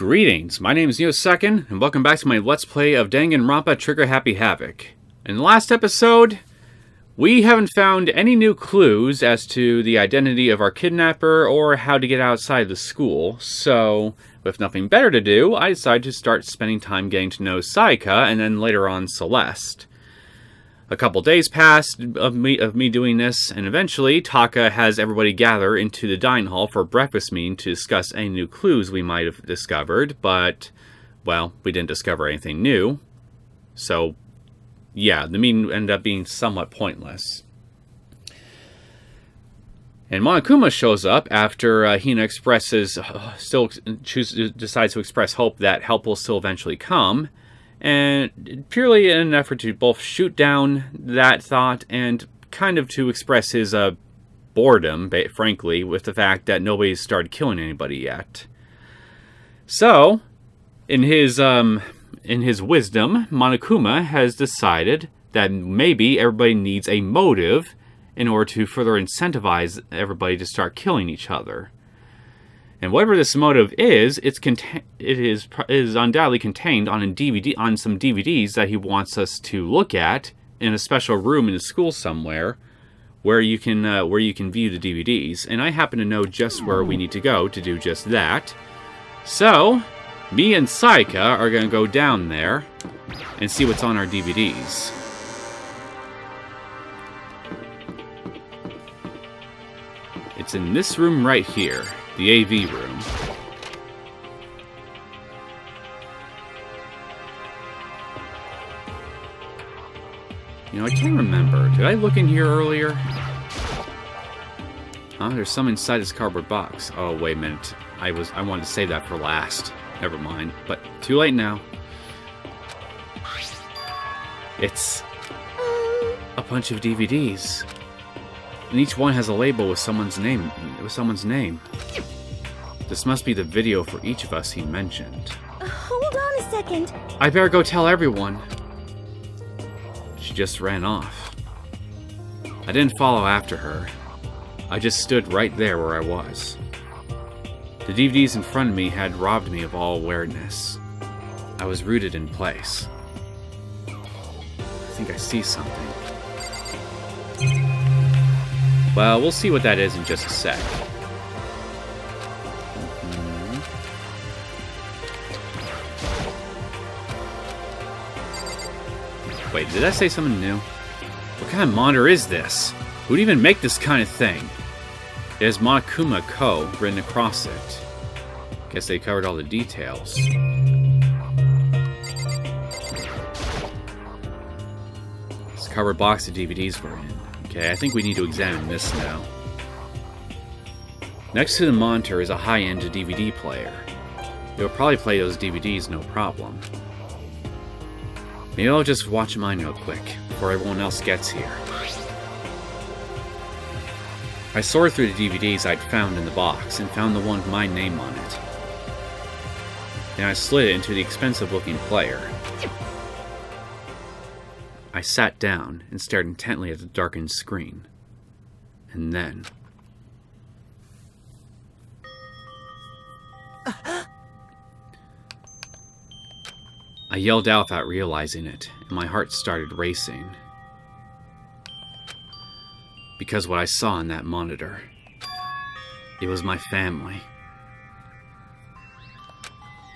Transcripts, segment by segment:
Greetings, my name is Neosekken, and welcome back to my Let's Play of Danganronpa Trigger Happy Havoc. In the last episode, we haven't found any new clues as to the identity of our kidnapper or how to get outside the school, so with nothing better to do, I decided to start spending time getting to know Sayaka and then later on Celeste. A couple days passed of me, of me doing this, and eventually Taka has everybody gather into the dining hall for breakfast meeting to discuss any new clues we might have discovered, but, well, we didn't discover anything new. So, yeah, the meeting ended up being somewhat pointless. And Monokuma shows up after uh, Hina expresses, uh, still chooses, decides to express hope that help will still eventually come and purely in an effort to both shoot down that thought and kind of to express his uh, boredom, frankly, with the fact that nobody's started killing anybody yet. So, in his um, in his wisdom, Monokuma has decided that maybe everybody needs a motive in order to further incentivize everybody to start killing each other. And whatever this motive is, it's it is is undoubtedly contained on a DVD on some DVDs that he wants us to look at in a special room in the school somewhere, where you can uh, where you can view the DVDs. And I happen to know just where we need to go to do just that. So, me and Sayaka are going to go down there and see what's on our DVDs. It's in this room right here the AV room. You know, I can't remember. Did I look in here earlier? Huh? There's some inside this cardboard box. Oh, wait a minute. I was I wanted to save that for last. Never mind. But too late now. It's a bunch of DVDs. And each one has a label with someone's name with someone's name. This must be the video for each of us he mentioned. Uh, hold on a second. I better go tell everyone. She just ran off. I didn't follow after her. I just stood right there where I was. The DVDs in front of me had robbed me of all awareness. I was rooted in place. I think I see something. Well, we'll see what that is in just a sec. Wait, did I say something new? What kind of monitor is this? Who'd even make this kind of thing? It has Monokuma Co. written across it. Guess they covered all the details. This covered box of DVDs we're in. Okay, I think we need to examine this now. Next to the monitor is a high-end DVD player. It will probably play those DVDs no problem. Maybe I'll just watch mine real quick, before everyone else gets here. I sorted through the DVDs I'd found in the box, and found the one with my name on it. Then I slid it into the expensive-looking player. I sat down and stared intently at the darkened screen. And then... Uh-huh. I yelled out without realizing it, and my heart started racing. Because what I saw on that monitor, it was my family.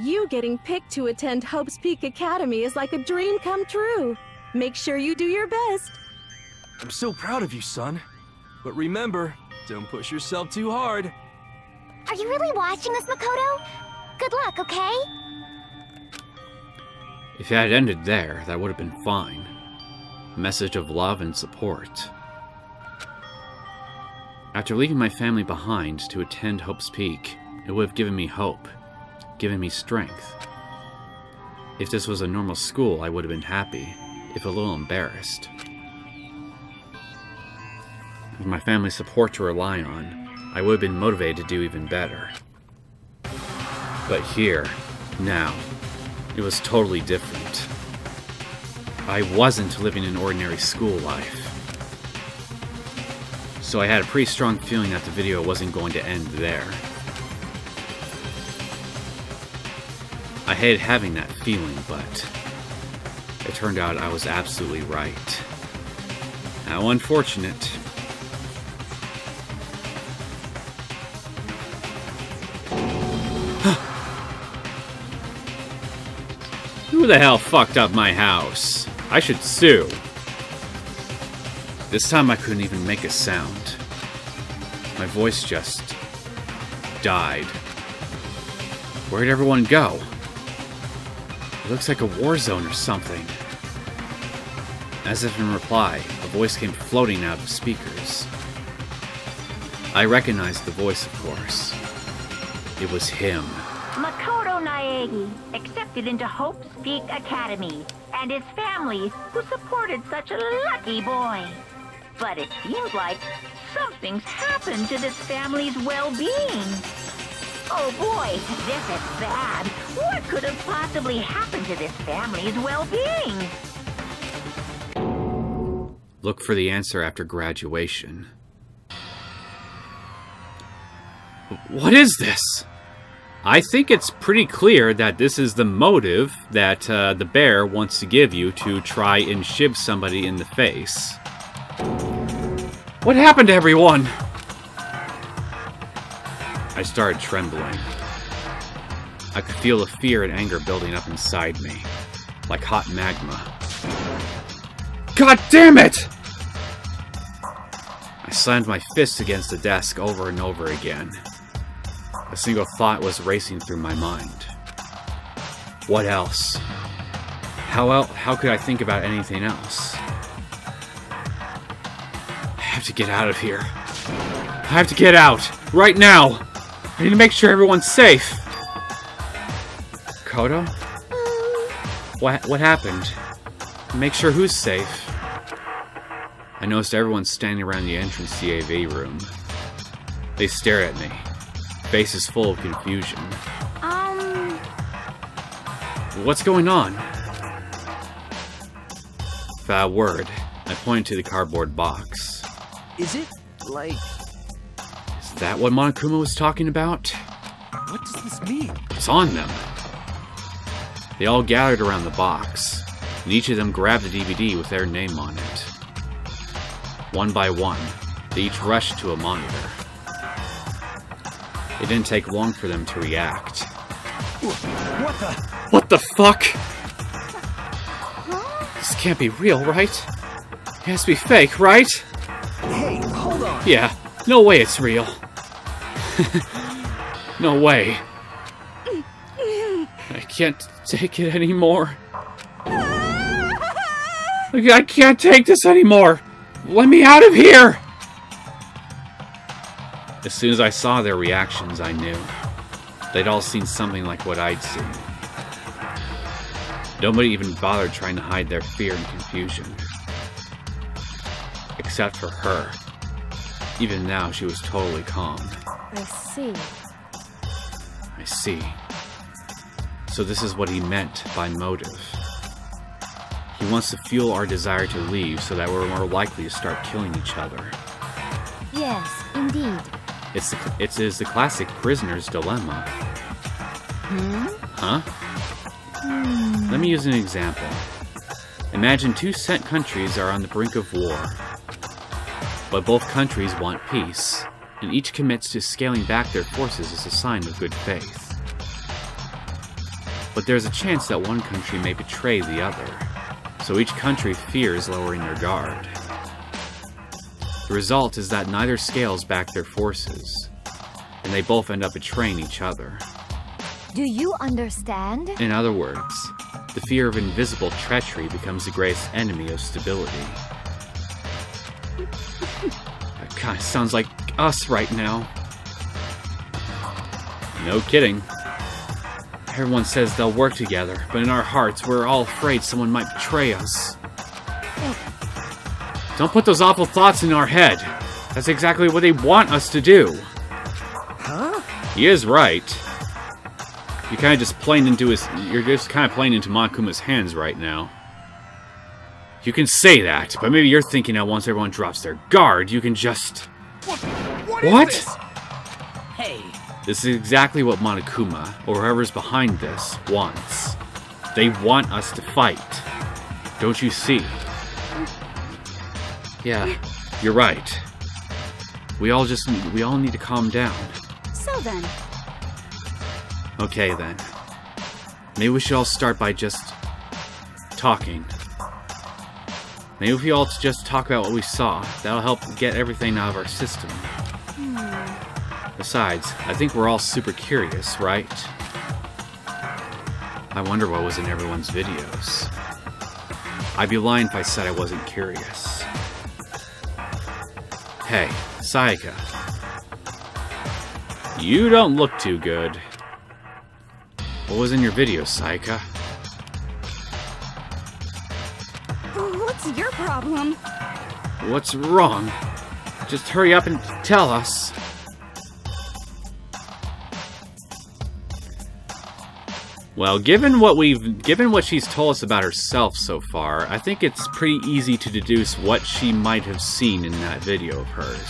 You getting picked to attend Hope's Peak Academy is like a dream come true. Make sure you do your best. I'm so proud of you, son. But remember, don't push yourself too hard. Are you really watching this, Makoto? Good luck, okay? If it had ended there, that would have been fine. A message of love and support. After leaving my family behind to attend Hope's Peak, it would have given me hope, given me strength. If this was a normal school, I would have been happy, if a little embarrassed. With my family's support to rely on, I would have been motivated to do even better. But here, now, it was totally different. I wasn't living an ordinary school life. So I had a pretty strong feeling that the video wasn't going to end there. I hated having that feeling, but it turned out I was absolutely right. How unfortunate. Who the hell fucked up my house? I should sue. This time I couldn't even make a sound. My voice just died. Where'd everyone go? It looks like a war zone or something. As if in reply, a voice came floating out of speakers. I recognized the voice, of course. It was him. Accepted into Hope's Peak Academy and his family who supported such a lucky boy. But it seems like something's happened to this family's well-being. Oh boy, this is bad. What could have possibly happened to this family's well-being? Look for the answer after graduation. What is this? I think it's pretty clear that this is the motive that uh, the bear wants to give you to try and shiv somebody in the face. What happened to everyone? I started trembling. I could feel the fear and anger building up inside me, like hot magma. God damn it! I slammed my fist against the desk over and over again. A single thought was racing through my mind. What else? How el how could I think about anything else? I have to get out of here. I have to get out! Right now! I need to make sure everyone's safe! Kodo? What, what happened? Make sure who's safe. I noticed everyone standing around the entrance to the AV room. They stared at me, faces full of confusion. Um, What's going on? Without a word, I pointed to the cardboard box. Is it, like, Is that what Monokuma was talking about? what does this mean? It's on them. They all gathered around the box, and each of them grabbed a DVD with their name on it. One by one, they each rushed to a monitor. It didn't take long for them to react. What the? What the fuck? This can't be real, right? It has to be fake, right? Hey, hold on. Yeah, no way it's real. no way. I can't take it anymore. I can't take this anymore. Let me out of here. As soon as I saw their reactions, I knew. They'd all seen something like what I'd seen. Nobody even bothered trying to hide their fear and confusion. Except for her. Even now, she was totally calm. I see. I see. So this is what he meant by motive. He wants to fuel our desire to leave so that we're more likely to start killing each other. yes, indeed. It's the, it is the classic prisoner's dilemma. Huh? Let me use an example. Imagine two sent countries are on the brink of war. But both countries want peace, and each commits to scaling back their forces as a sign of good faith. But there's a chance that one country may betray the other, so each country fears lowering their guard. The result is that neither scales back their forces, and they both end up betraying each other. Do you understand? In other words, the fear of invisible treachery becomes the greatest enemy of stability. That kind of sounds like us right now. No kidding. Everyone says they'll work together, but in our hearts, we're all afraid someone might betray us. Don't put those awful thoughts in our head. That's exactly what they want us to do. Huh? He is right. You're kind of just playing into his. You're just kind of playing into Monokuma's hands right now. You can say that, but maybe you're thinking that once everyone drops their guard, you can just. What? What? What? Is this? Hey, This is exactly what Monokuma, or whoever's behind this, wants. They want us to fight. Don't you see? Yeah, you're right. We all just we all need to calm down. So then, Okay then. Maybe we should all start by just talking. Maybe if we all just talk about what we saw, that'll help get everything out of our system. Hmm. Besides, I think we're all super curious, right? I wonder what was in everyone's videos. I'd be lying if I said I wasn't curious. Hey, Sayaka. You don't look too good. What was in your video, Sayaka? what's your problem? What's wrong? Just hurry up and tell us. Well, given what we've given what she's told us about herself so far, I think it's pretty easy to deduce what she might have seen in that video of hers.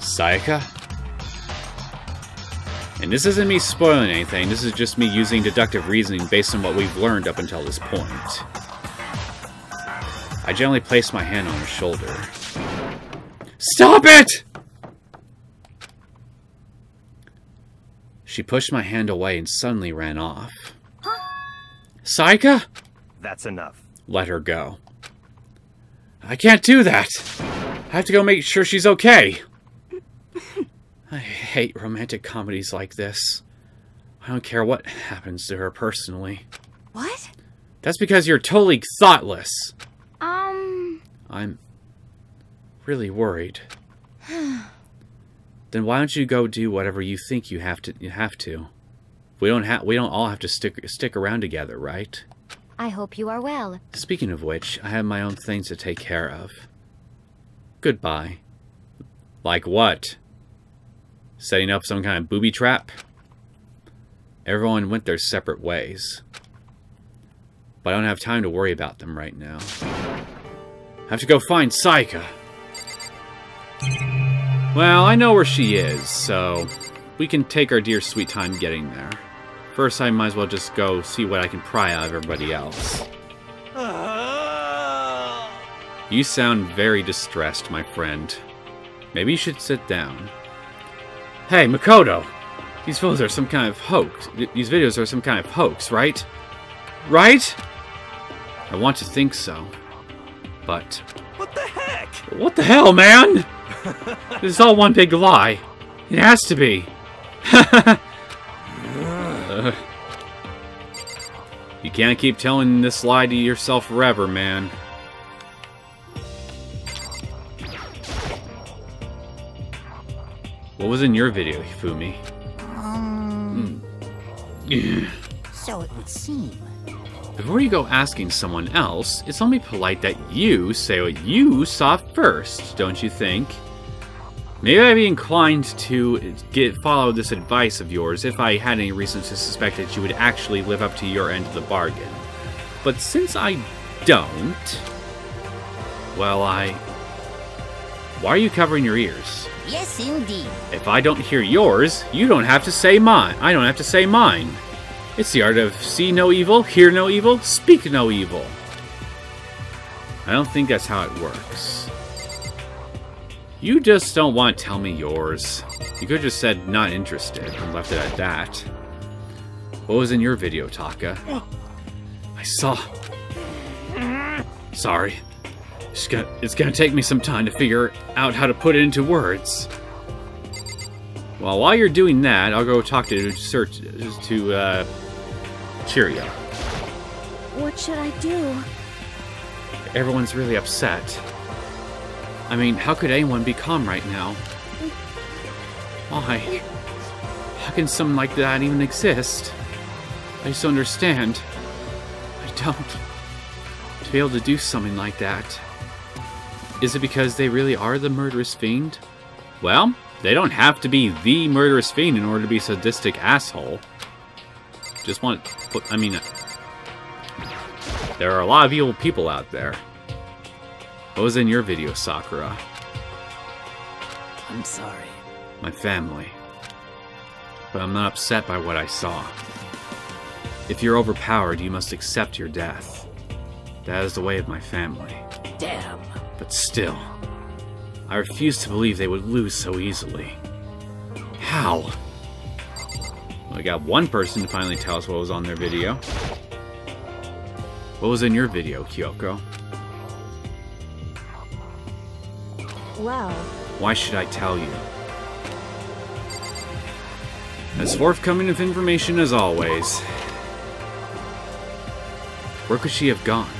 Sayaka? And this isn't me spoiling anything, this is just me using deductive reasoning based on what we've learned up until this point. I gently placed my hand on her shoulder. Stop it! She pushed my hand away and suddenly ran off. Sayaka? That's enough. Let her go. I can't do that! I have to go make sure she's okay! I hate romantic comedies like this. I don't care what happens to her personally. What? That's because you're totally thoughtless. Um, I'm really worried. then why don't you go do whatever you think you have to you have to? We don't have we don't all have to stick stick around together, right? I hope you are well. Speaking of which, I have my own things to take care of. Goodbye. Like what? Setting up some kind of booby trap? Everyone went their separate ways. But I don't have time to worry about them right now. I have to go find Sayaka. Well, I know where she is, so we can take our dear sweet time getting there. First, I might as well just go see what I can pry out of everybody else. You sound very distressed, my friend. Maybe you should sit down. Hey, Makoto! These videos are some kind of hoax. These videos are some kind of hoax, right? Right? I want to think so. But... What the heck? What the hell, man? This is all one big lie. It has to be. Uh, you can't keep telling this lie to yourself forever, man. What was in your video, Hifumi? Um, Mm. so it would seem. Before you go asking someone else, it's only polite that you say what you saw first, don't you think? Maybe I'd be inclined to get follow this advice of yours if I had any reason to suspect that you would actually live up to your end of the bargain. But since I don't, well, I... Why are you covering your ears? Yes, indeed. If I don't hear yours, you don't have to say mine. I don't have to say mine. It's the art of see no evil, hear no evil, speak no evil. I don't think that's how it works. You just don't want to tell me yours. You could have just said not interested and left it at that. What was in your video, Taka? I saw. Sorry. It's gonna, it's gonna take me some time to figure out how to put it into words. Well, while you're doing that, I'll go talk to search to uh, Chihiro. What should I do? Everyone's really upset. I mean, how could anyone be calm right now? Why? How can something like that even exist? I just don't understand. I don't. To be able to do something like that. Is it because they really are the murderous fiend? Well, they don't have to be the murderous fiend in order to be sadistic asshole. Just want to put, I mean, uh, there are a lot of evil people out there. What was in your video, Sakura? I'm sorry. my family. But I'm not upset by what I saw. If you're overpowered, you must accept your death. That is the way of my family. Damn. But still, I refuse to believe they would lose so easily. How? Well, we got one person to finally tell us what was on their video. What was in your video, Kyoko? Well, Why should I tell you? As forthcoming of information as always. Where could she have gone?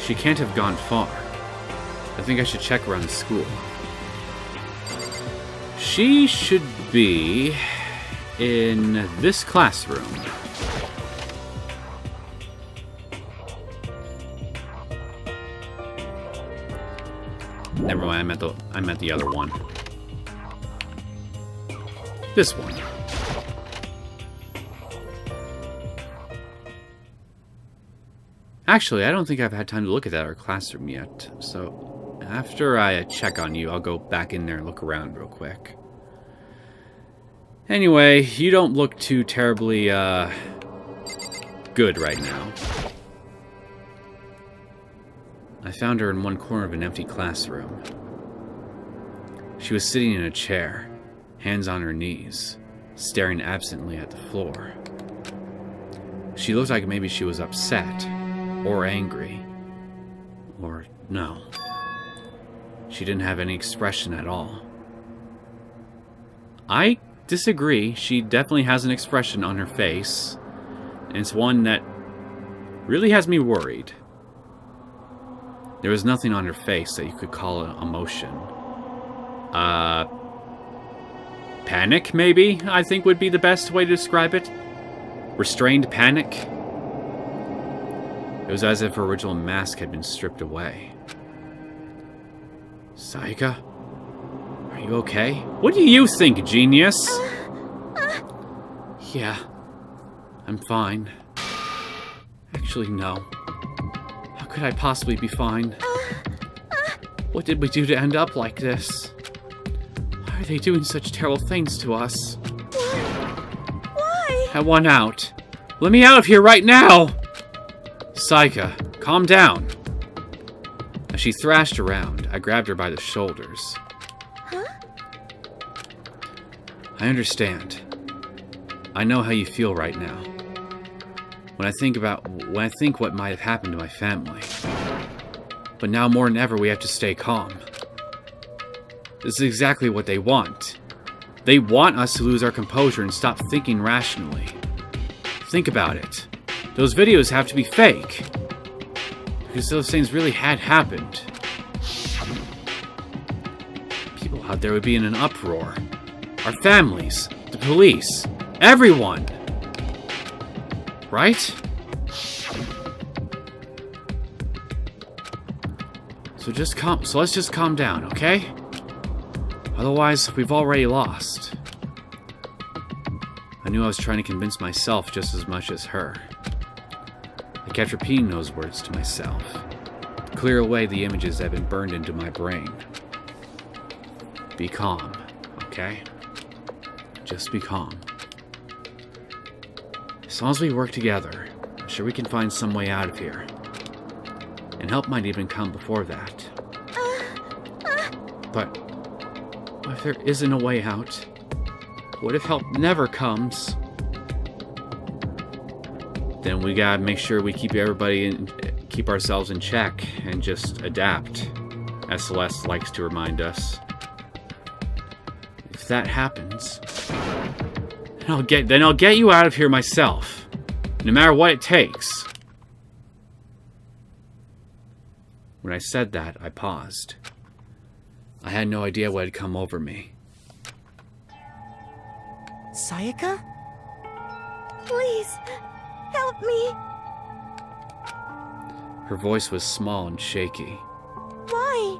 She can't have gone far. I think I should check around the school. She should be in this classroom. Never mind, I meant the I meant the other one. This one. Actually, I don't think I've had time to look at that our classroom yet. So, after I check on you, I'll go back in there and look around real quick. Anyway, you don't look too terribly, uh, good right now. I found her in one corner of an empty classroom. She was sitting in a chair, hands on her knees, staring absently at the floor. She looked like maybe she was upset, or angry, or no. She didn't have any expression at all. I disagree. She definitely has an expression on her face, and it's one that really has me worried. There was nothing on her face that you could call an emotion. Uh, panic, maybe, I think would be the best way to describe it. Restrained panic. It was as if her original mask had been stripped away. Sayaka? Are you okay? What do you think, genius? Yeah, I'm fine. Actually, no. Could I possibly be fine? Uh, uh. What did we do to end up like this? Why are they doing such terrible things to us? why? I want out. Let me out of here right now! Sayaka, calm down. As she thrashed around, I grabbed her by the shoulders. Huh? I understand. I know how you feel right now. When I think about when I think what might have happened to my family. But now more than ever we have to stay calm. This is exactly what they want. They want us to lose our composure and stop thinking rationally. Think about it. Those videos have to be fake. Because those things really had happened. People out there would be in an uproar. Our families, the police, everyone. Right? So just calm so let's just calm down, okay? Otherwise, we've already lost. I knew I was trying to convince myself just as much as her. I kept repeating those words to myself, to clear away the images that had been burned into my brain. Be calm, okay? Just be calm. As long as we work together, I'm sure we can find some way out of here. And help might even come before that. But what if there isn't a way out? What if help never comes? Then we gotta make sure we keep everybody in, keep ourselves in check and just adapt, as Celeste likes to remind us. If that happens, then I'll get then I'll get you out of here myself, no matter what it takes. When I said that, I paused. I had no idea what had come over me. Sayaka? Please, help me. Her voice was small and shaky. Why?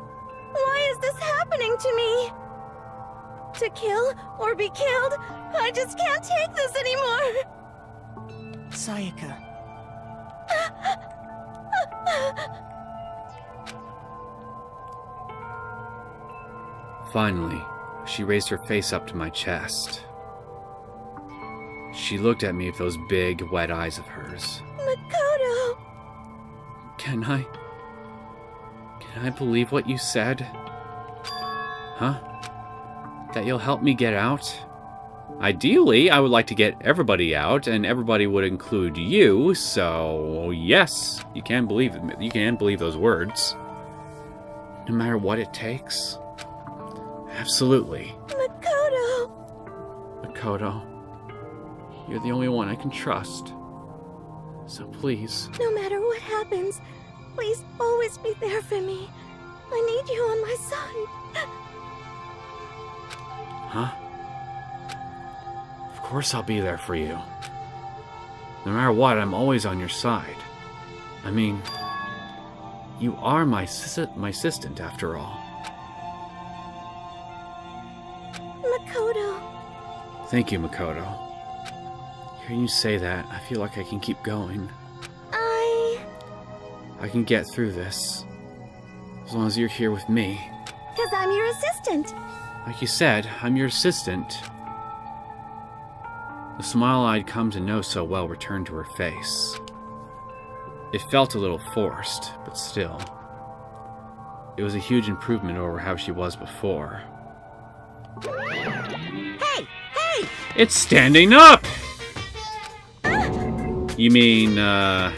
Why is this happening to me? To kill or be killed? I just can't take this anymore. Sayaka. Finally, She raised her face up to my chest. She looked at me with those big, wet eyes of hers. Makoto! Can I... Can I believe what you said? Huh? That you'll help me get out? Ideally, I would like to get everybody out, and everybody would include you, so yes, you can believe you can believe those words. No matter what it takes. Absolutely. Makoto! Makoto, you're the only one I can trust. So please, No matter what happens, please always be there for me. I need you on my side. huh? Of course I'll be there for you. No matter what, I'm always on your side. I mean, you are my sis- my assistant after all. Makoto. Thank you, Makoto. Hearing you say that, I feel like I can keep going. I... I can get through this. As long as you're here with me. Because I'm your assistant. Like you said, I'm your assistant. The smile I'd come to know so well returned to her face. It felt a little forced, but still. It was a huge improvement over how she was before. Hey! Hey! It's standing up! You mean, uh...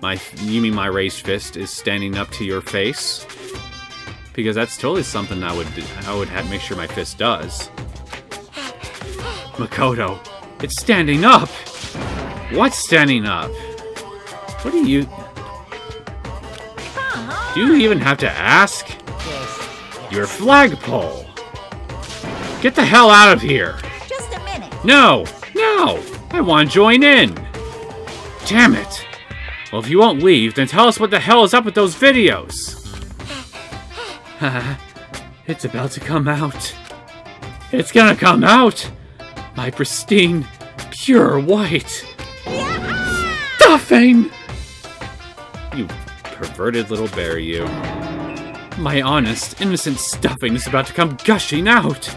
My, you mean my raised fist is standing up to your face? Because that's totally something I would, I would have make sure my fist does. Makoto, it's standing up! What's standing up? What do you... Do you even have to ask? Your flagpole! Get the hell out of here! Just a minute. No! No! I want to join in! Damn it! Well, if you won't leave, then tell us what the hell is up with those videos! it's about to come out. It's gonna come out! My pristine, pure white! Stuffing! You perverted little bear, you. My honest, innocent stuffing is about to come gushing out!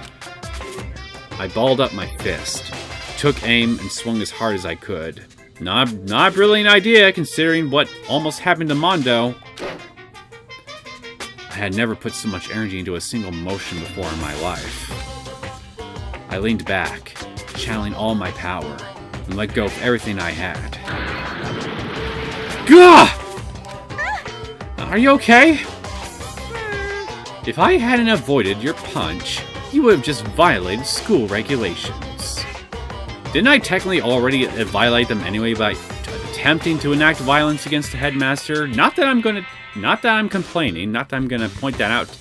I balled up my fist, took aim, and swung as hard as I could. Not, not a brilliant idea, considering what almost happened to Mondo. I had never put so much energy into a single motion before in my life. I leaned back, channeling all my power, and let go of everything I had. Gah! Are you okay? If I hadn't avoided your punch, you would have just violated school regulations. Didn't I technically already uh, violate them anyway by attempting to enact violence against the headmaster? Not that I'm gonna, not that I'm complaining, not that I'm gonna point that out,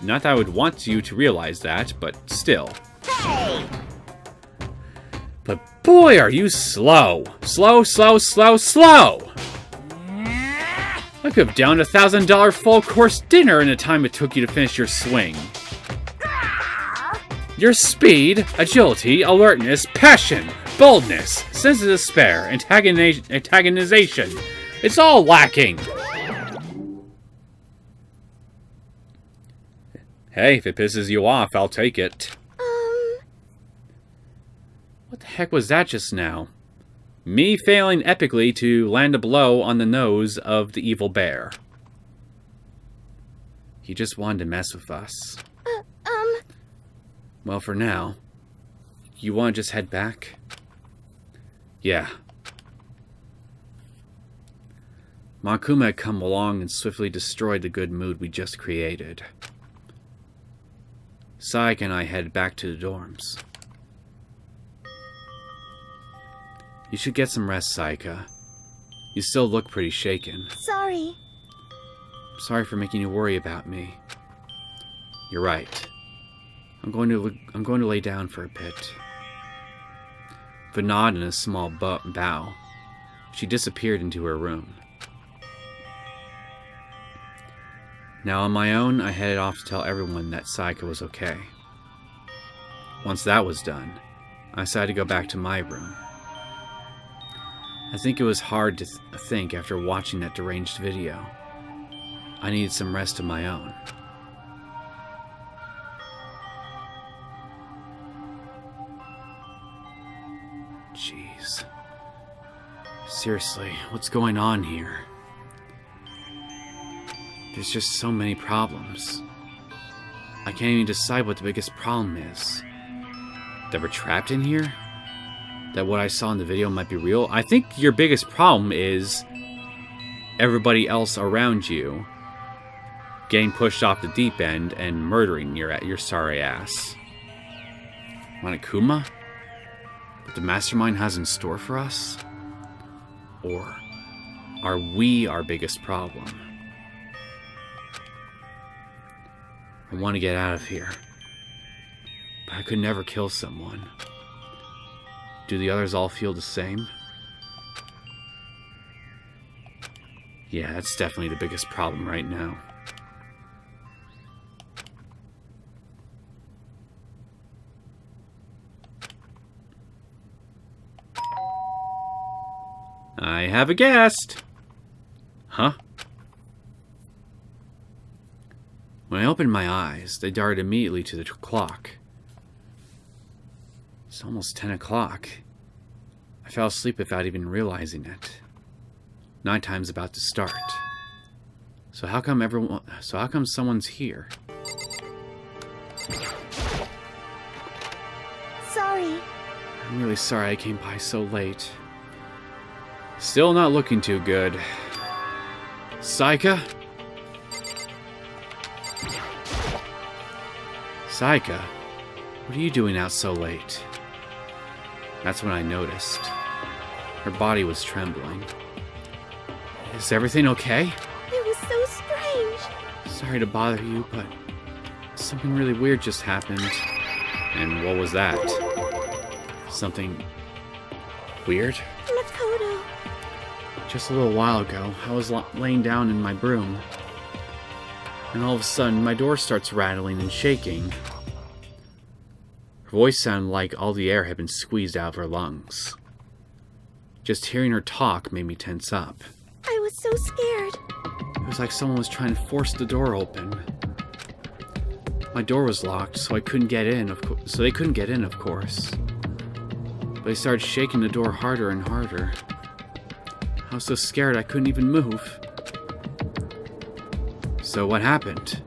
not that I would want you to realize that, but still. Hey! Boy, are you slow! Slow, slow, slow, slow! I could have downed a thousand dollar full course dinner in the time it took you to finish your swing. Your speed, agility, alertness, passion, boldness, sense of despair, antagoni- antagonization. It's all lacking. Hey, if it pisses you off, I'll take it. Heck was that just now? Me failing epically to land a blow on the nose of the evil bear. He just wanted to mess with us. uh, um, Well, for now, you want to just head back? Yeah. Monokuma had come along and swiftly destroyed the good mood we just created. Saik and I headed back to the dorms. You should get some rest, Sayaka. You still look pretty shaken. sorry. Sorry for making you worry about me. You're right. I'm going to I'm going to lay down for a bit. With a nod and a small bow, she disappeared into her room. Now on my own, I headed off to tell everyone that Sayaka was okay. Once that was done, I decided to go back to my room. I think it was hard to th think after watching that deranged video. I needed some rest of my own. Jeez. Seriously, what's going on here? There's just so many problems. I can't even decide what the biggest problem is. That we're trapped in here? That what I saw in the video might be real? I think your biggest problem is everybody else around you getting pushed off the deep end and murdering your your sorry ass. Monokuma? What the mastermind has in store for us? Or are we our biggest problem? I want to get out of here. But I could never kill someone. Do the others all feel the same? Yeah, that's definitely the biggest problem right now. I have a guest. Huh? When I opened my eyes, they darted immediately to the clock. It's almost 10 o'clock. I fell asleep without even realizing it. Nighttime's about to start. So how come everyone so how come someone's here? Sorry. I'm really sorry I came by so late. Still not looking too good. Sayaka? Sayaka, what are you doing out so late? That's when I noticed. Her body was trembling. Is everything okay? It was so strange. Sorry to bother you, but something really weird just happened. And what was that? Something weird? Makoto. Just a little while ago, I was laying down in my broom, and all of a sudden, my door starts rattling and shaking. Her voice sounded like all the air had been squeezed out of her lungs. Just hearing her talk made me tense up. I was so scared. It was like someone was trying to force the door open. My door was locked, so I couldn't get in. Of co- so they couldn't get in, of course. But they started shaking the door harder and harder. I was so scared I couldn't even move. So what happened?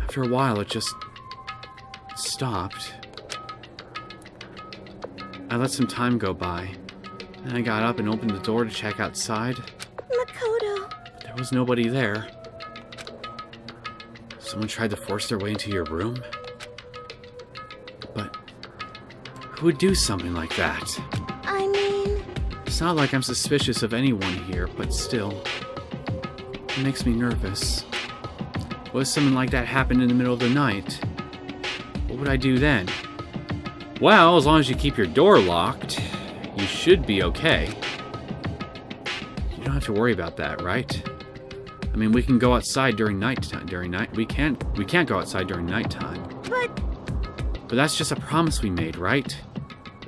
After a while, it just stopped. I let some time go by. Then I got up and opened the door to check outside. Makoto. There was nobody there. Someone tried to force their way into your room? But who would do something like that? I mean, It's not like I'm suspicious of anyone here, but still. It makes me nervous. What if something like that happened in the middle of the night? What would I do then? Well, as long as you keep your door locked, you should be okay. You don't have to worry about that, right? I mean, we can go outside during nighttime. During night, we can't. We can't go outside during nighttime. but But that's just a promise we made, right?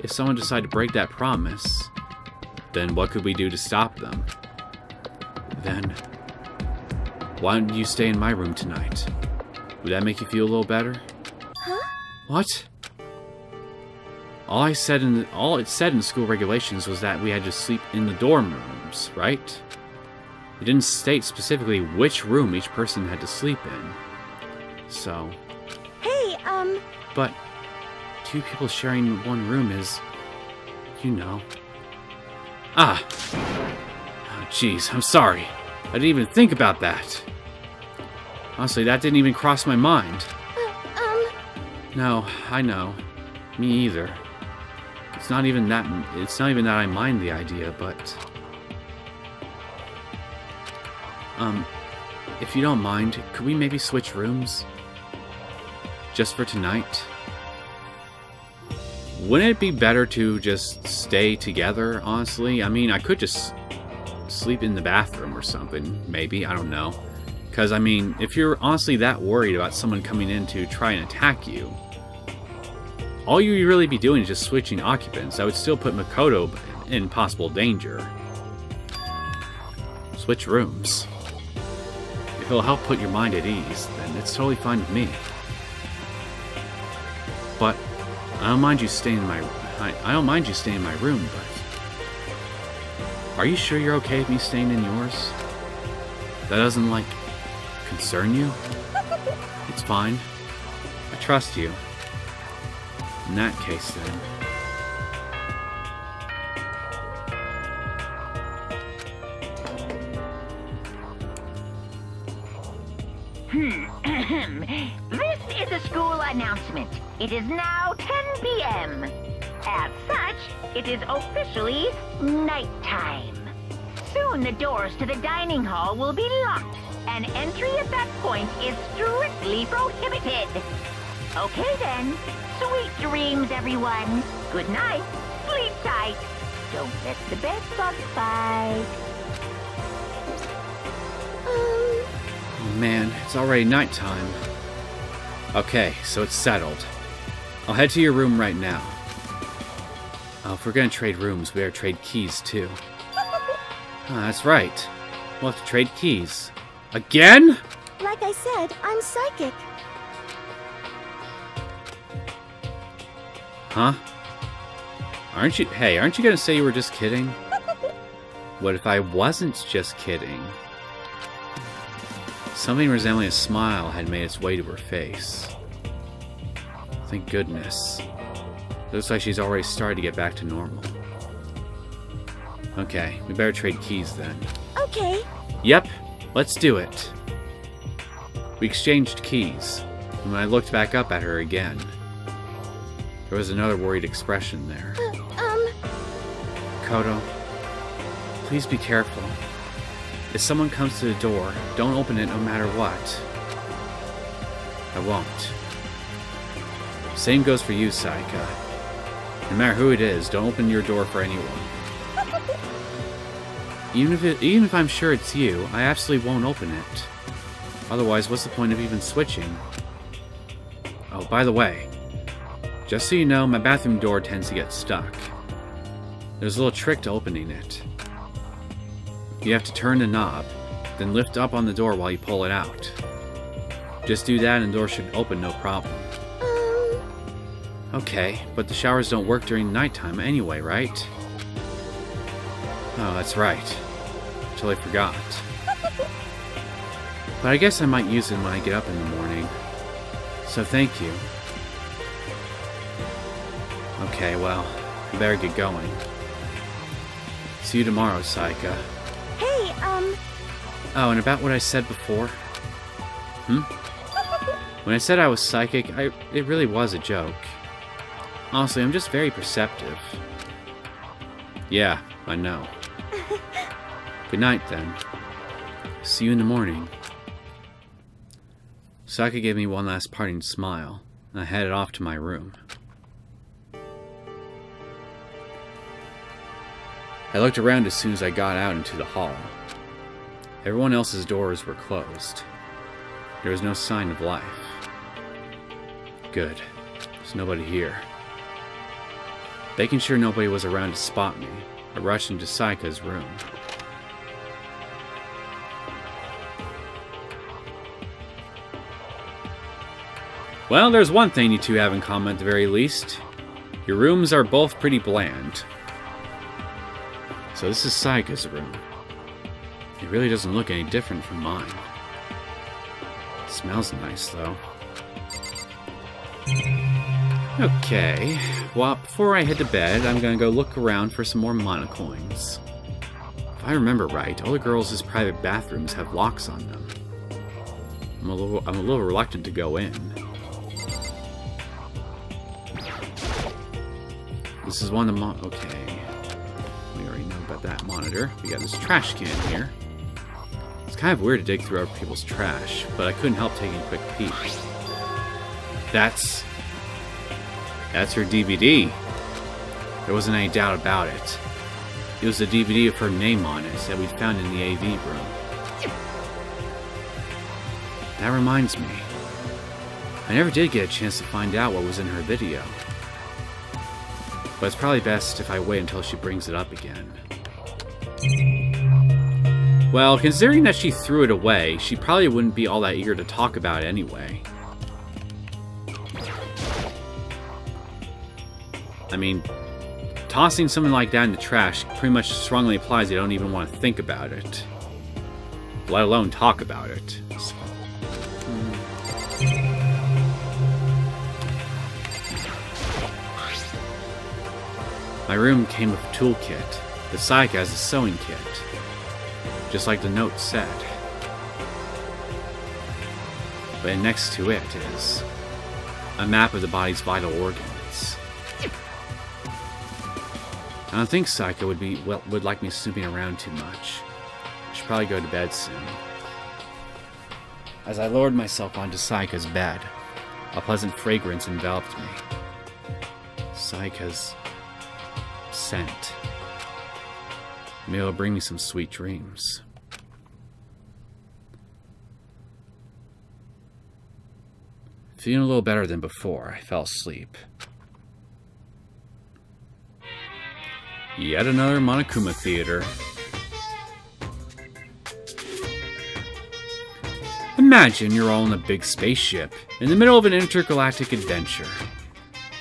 If someone decided to break that promise, then what could we do to stop them? Then, why don't you stay in my room tonight? Would that make you feel a little better? Huh? What? All I said in the, all it said in school regulations was that we had to sleep in the dorm rooms, right? It didn't state specifically which room each person had to sleep in. So, hey, um, but two people sharing one room is, you know. Ah. Oh, jeez, I'm sorry. I didn't even think about that. Honestly, that didn't even cross my mind. uh, um, No, I know. Me either. It's not even that. It's not even that I mind the idea, but um, if you don't mind, could we maybe switch rooms? Just for tonight? Wouldn't it be better to just stay together, honestly? I mean, I could just sleep in the bathroom or something, maybe. I don't know. Because, I mean, if you're honestly that worried about someone coming in to try and attack you, all you really be doing is just switching occupants. That would still put Makoto in possible danger. Switch rooms. If it'll help put your mind at ease, then it's totally fine with me. But I don't mind you staying in my I I, I don't mind you staying in my room, but... Are you sure you're okay with me staying in yours? That doesn't, like, concern you? It's fine. I trust you. In that case, then. Hmm. this is a school announcement. It is now 10 p.m. As such, it is officially nighttime. Soon the doors to the dining hall will be locked, and entry at that point is strictly prohibited. Okay then. Sweet dreams, everyone. Good night. Sleep tight. Don't let the bed bug bite. Um, Oh man, it's already nighttime. Okay, so it's settled. I'll head to your room right now. Oh, if we're gonna trade rooms, we gotta trade keys too. Ah, that's right. We'll have to trade keys. Again? like I said, I'm psychic. Huh? Aren't you- hey, aren't you gonna say you were just kidding? What if I wasn't just kidding? Something resembling a smile had made its way to her face. Thank goodness. Looks like she's already started to get back to normal. Okay, we better trade keys then. Okay. Yep, let's do it. We exchanged keys, and when I looked back up at her again, there was another worried expression there. Uh, um, Kodo, please be careful. If someone comes to the door, don't open it no matter what. I won't. Same goes for you, Sayaka. No matter who it is, don't open your door for anyone. Even if it, even if I'm sure it's you, I absolutely won't open it. Otherwise, what's the point of even switching? Oh, by the way, just so you know, my bathroom door tends to get stuck. There's a little trick to opening it. You have to turn the knob, then lift up on the door while you pull it out. Just do that and the door should open no problem. Okay, but the showers don't work during nighttime anyway, right? Oh, that's right. Totally forgot. But I guess I might use them when I get up in the morning. So thank you. Okay, well, I better get going. See you tomorrow, Sayaka. hey, um, Oh, and about what I said before. Hmm? When I said I was psychic, I, it really was a joke. Honestly, I'm just very perceptive. Yeah, I know. Good night, then. See you in the morning. Sayaka gave me one last parting smile, and I headed off to my room. I looked around as soon as I got out into the hall. Everyone else's doors were closed. There was no sign of life. Good. There's nobody here. Making sure nobody was around to spot me, I rushed into Sayaka's room. Well, there's one thing you two have in common at the very least. Your rooms are both pretty bland. So this is Sayaka's room. It really doesn't look any different from mine. smells nice, though. Okay, well, before I head to bed, I'm gonna go look around for some more monocoins. If I remember right, all the girls' private bathrooms have locks on them. I'm a little, I'm a little reluctant to go in. This is one of the mon- okay. That monitor. We got this trash can here. It's kind of weird to dig through other people's trash, but I couldn't help taking a quick peek. That's... That's her DVD. There wasn't any doubt about it. It was a DVD of her name on it that we found in the AV room. That reminds me. I never did get a chance to find out what was in her video. But it's probably best if I wait until she brings it up again. Well, considering that she threw it away, she probably wouldn't be all that eager to talk about it anyway. I mean, Tossing something like that in the trash pretty much strongly implies you don't even want to think about it, let alone talk about it. My room came with a toolkit. The psych has a sewing kit, just like the note said. But next to it is a map of the body's vital organs. I don't think Sayaka would be well would like me snooping around too much. I should probably go to bed soon. As I lowered myself onto Sayaka's bed, a pleasant fragrance enveloped me. Sayaka's scent. Maybe it'll bring me some sweet dreams. Feeling a little better than before, I fell asleep. Yet another Monokuma theater. Imagine you're all in a big spaceship, in the middle of an intergalactic adventure.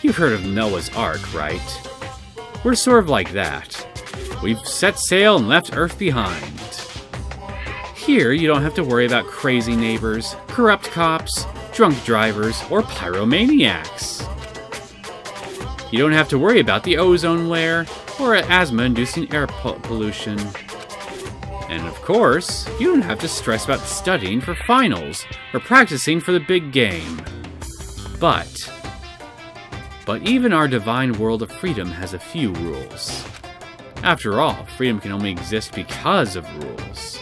You've heard of Noah's Ark, right? We're sort of like that. We've set sail and left Earth behind. Here, you don't have to worry about crazy neighbors, corrupt cops, drunk drivers, or pyromaniacs. You don't have to worry about the ozone layer or asthma-inducing air pollution. And of course, you don't have to stress about studying for finals or practicing for the big game. But, but even our divine world of freedom has a few rules. After all, freedom can only exist because of rules.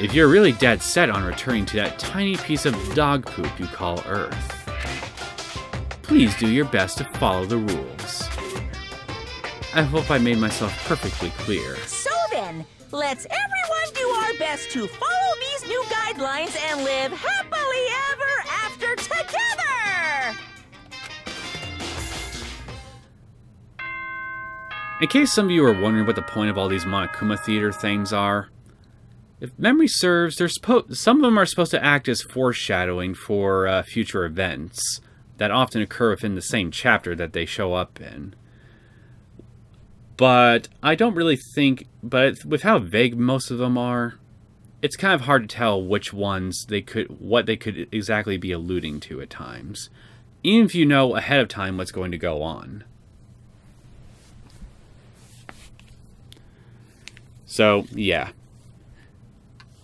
If you're really dead set on returning to that tiny piece of dog poop you call Earth, please do your best to follow the rules. I hope I made myself perfectly clear. So then, let's everyone do our best to follow these new guidelines and live happily In case some of you are wondering what the point of all these Monokuma Theater things are, if memory serves, they're some of them are supposed to act as foreshadowing for uh, future events that often occur within the same chapter that they show up in. But I don't really think, but with how vague most of them are, it's kind of hard to tell which ones they could, what they could exactly be alluding to at times, even if you know ahead of time what's going to go on. So, yeah.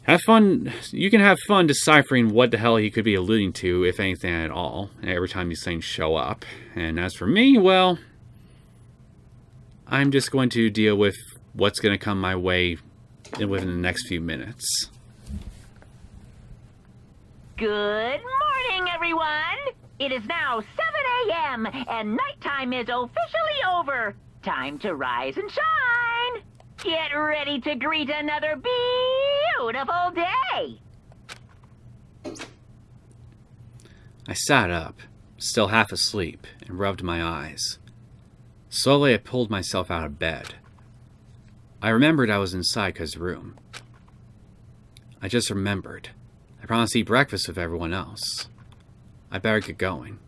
Have fun. You can have fun deciphering what the hell he could be alluding to, if anything at all, every time these things show up. And as for me, well, I'm just going to deal with what's going to come my way within the next few minutes. Good morning, everyone! It is now 7 a.m., and nighttime is officially over. Time to rise and shine! Get ready to greet another beautiful day! I sat up, still half asleep, and rubbed my eyes. Slowly I pulled myself out of bed. I remembered I was in Sayaka's room. I just remembered. I promised to eat breakfast with everyone else. I better get going.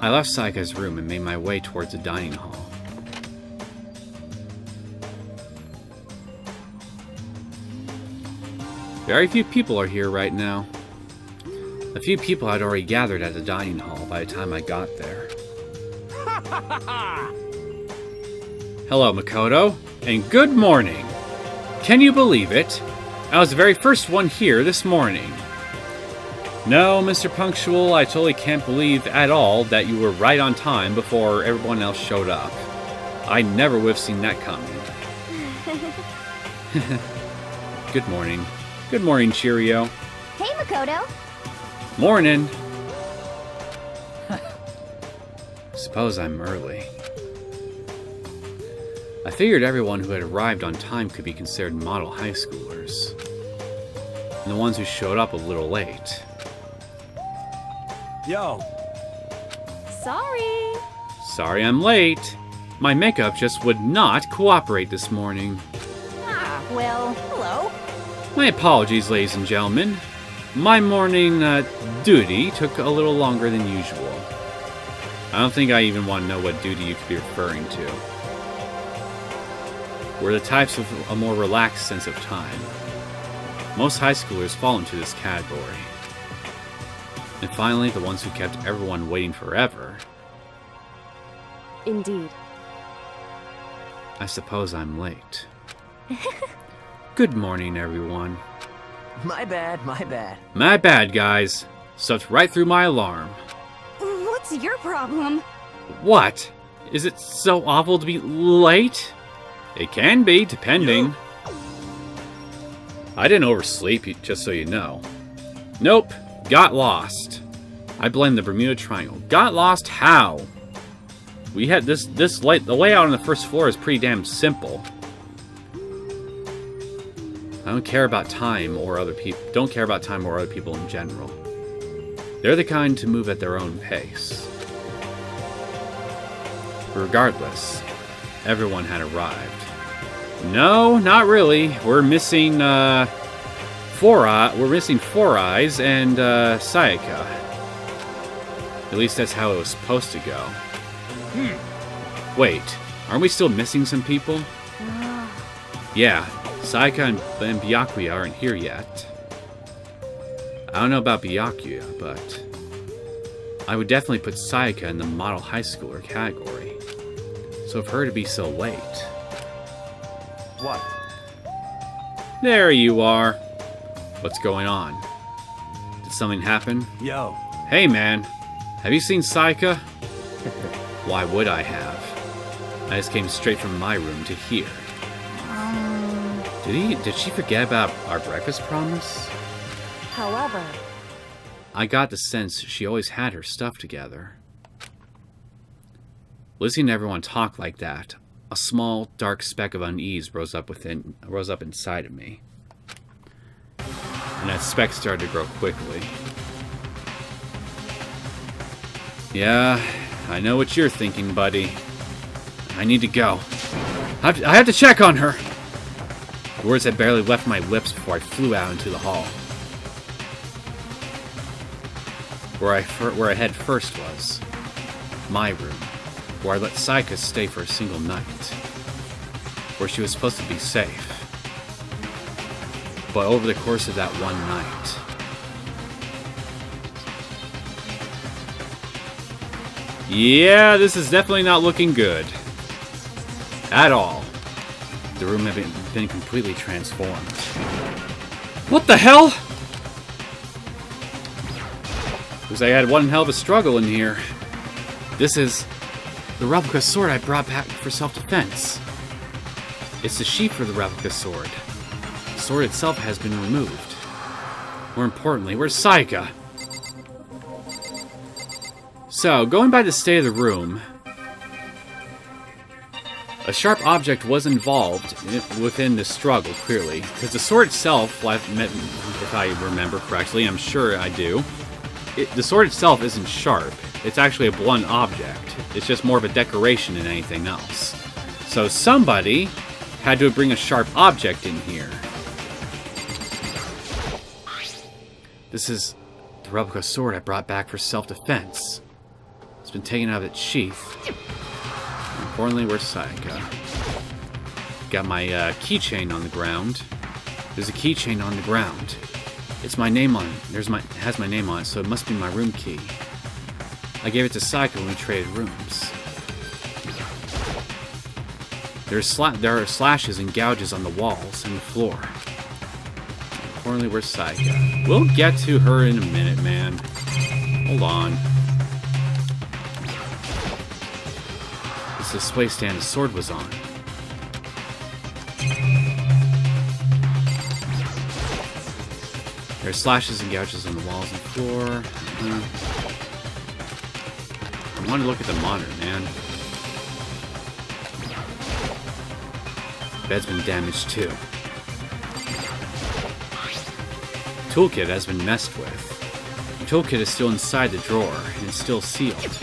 I left Sayaka's room and made my way towards the dining hall. Very few people are here right now. A few people had already gathered at the dining hall by the time I got there. Hello, Makoto, and good morning. Can you believe it? I was the very first one here this morning. No, Mr. Punctual, I totally can't believe at all that you were right on time before everyone else showed up. I never would have seen that coming. good morning. Good morning, Chihiro. Hey, Makoto. Morning. Suppose I'm early. I figured everyone who had arrived on time could be considered model high schoolers. And the ones who showed up a little late. Yo, Sorry. Sorry I'm late. My makeup just would not cooperate this morning. Ah, well, hello. My apologies, ladies and gentlemen. My morning uh, duty took a little longer than usual. I don't think I even want to know what duty you could be referring to. We're the types with a more relaxed sense of time. Most high schoolers fall into this category. And finally, the ones who kept everyone waiting forever. Indeed. I suppose I'm late. Good morning, everyone. My bad, my bad. My bad, guys. Slipped right through my alarm. What's your problem? What? Is it so awful to be late? It can be, depending. I didn't oversleep, just so you know. Nope, got lost. I blame the Bermuda Triangle. Got lost how? We had this this light the layout on the first floor is pretty damn simple. I don't care about time or other people. Don't care about time or other people in general. They're the kind to move at their own pace. Regardless, everyone had arrived. No, not really. We're missing uh, Four Eye. We're missing Four Eyes and uh, Sayaka. At least that's how it was supposed to go. Hmm. Wait, aren't we still missing some people? Yeah, Sayaka and, and Byakuya aren't here yet. I don't know about Byakuya, but I would definitely put Sayaka in the model high schooler category. So for her to be so late. What? There you are. What's going on? Did something happen? Yo, Hey man, have you seen Sayaka? Why would I have? I just came straight from my room to here. Did he? Did she forget about our breakfast promise? However, I got the sense she always had her stuff together. Listening to everyone talk like that, a small, dark speck of unease rose up within, rose up inside of me, and that speck started to grow quickly. Yeah, I know what you're thinking, buddy. I need to go. I have, I have to check on her. Words had barely left my lips before I flew out into the hall. Where I where I head first was my room, where I let Sayaka stay for a single night, where she was supposed to be safe. But over the course of that one night, yeah, this is definitely not looking good at all. The room had been, been completely transformed. What the hell? Because I had one hell of a struggle in here. This is the replica sword I brought back for self-defense. It's the sheath for the replica sword. The sword itself has been removed. More importantly, where's Sayaka? So, going by the state of the room, a sharp object was involved within the struggle, clearly, because the sword itself, if I remember correctly, I'm sure I do, it, the sword itself isn't sharp. It's actually a blunt object. It's just more of a decoration than anything else. So somebody had to bring a sharp object in here. This is the replica sword I brought back for self-defense. It's been taken out of its sheath. Importantly, where's Sayaka? Got my uh, keychain on the ground. There's a keychain on the ground. It's my name on it. There's my has my name on it, so it must be my room key. I gave it to Sayaka when we traded rooms. There's there are slashes and gouges on the walls and the floor. Importantly, where's Sayaka? We'll get to her in a minute, man. Hold on. The display stand the sword was on. There's slashes and gouges on the walls and floor. Uh, I want to look at the monitor, man. Bed's been damaged too. Toolkit has been messed with. The toolkit is still inside the drawer and it's still sealed.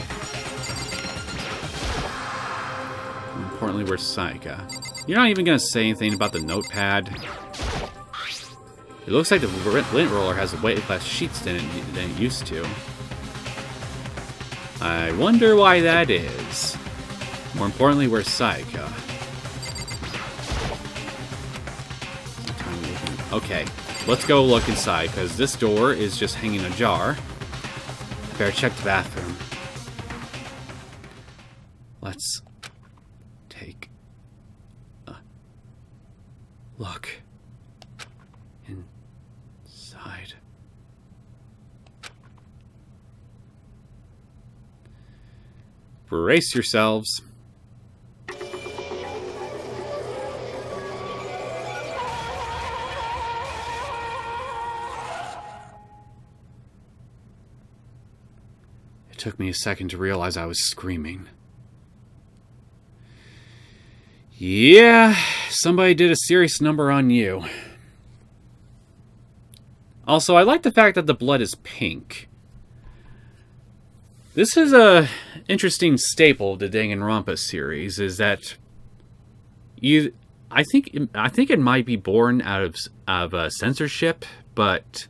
Importantly, where's Sayaka? Uh. You're not even gonna say anything about the notepad. It looks like the lint roller has way less sheets than it, than it used to. I wonder why that is. More importantly, where's Sayaka? Uh. Okay, let's go look inside, because this door is just hanging ajar. Better check the bathroom. Let's take a look inside. Brace yourselves. It took me a second to realize I was screaming. Yeah, somebody did a serious number on you. Also, I like the fact that the blood is pink. This is a interesting staple of the Danganronpa series, is that you I think I think it might be born out of of uh, censorship, but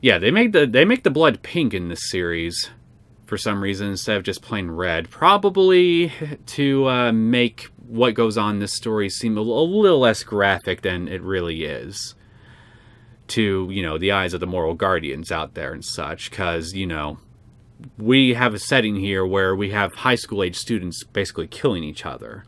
yeah, they make the they make the blood pink in this series for some reason instead of just plain red. Probably to uh, make what goes on in this story seem a, little less graphic than it really is. To you know the eyes of the moral guardians out there and such because you know we have a setting here where we have high school age students basically killing each other.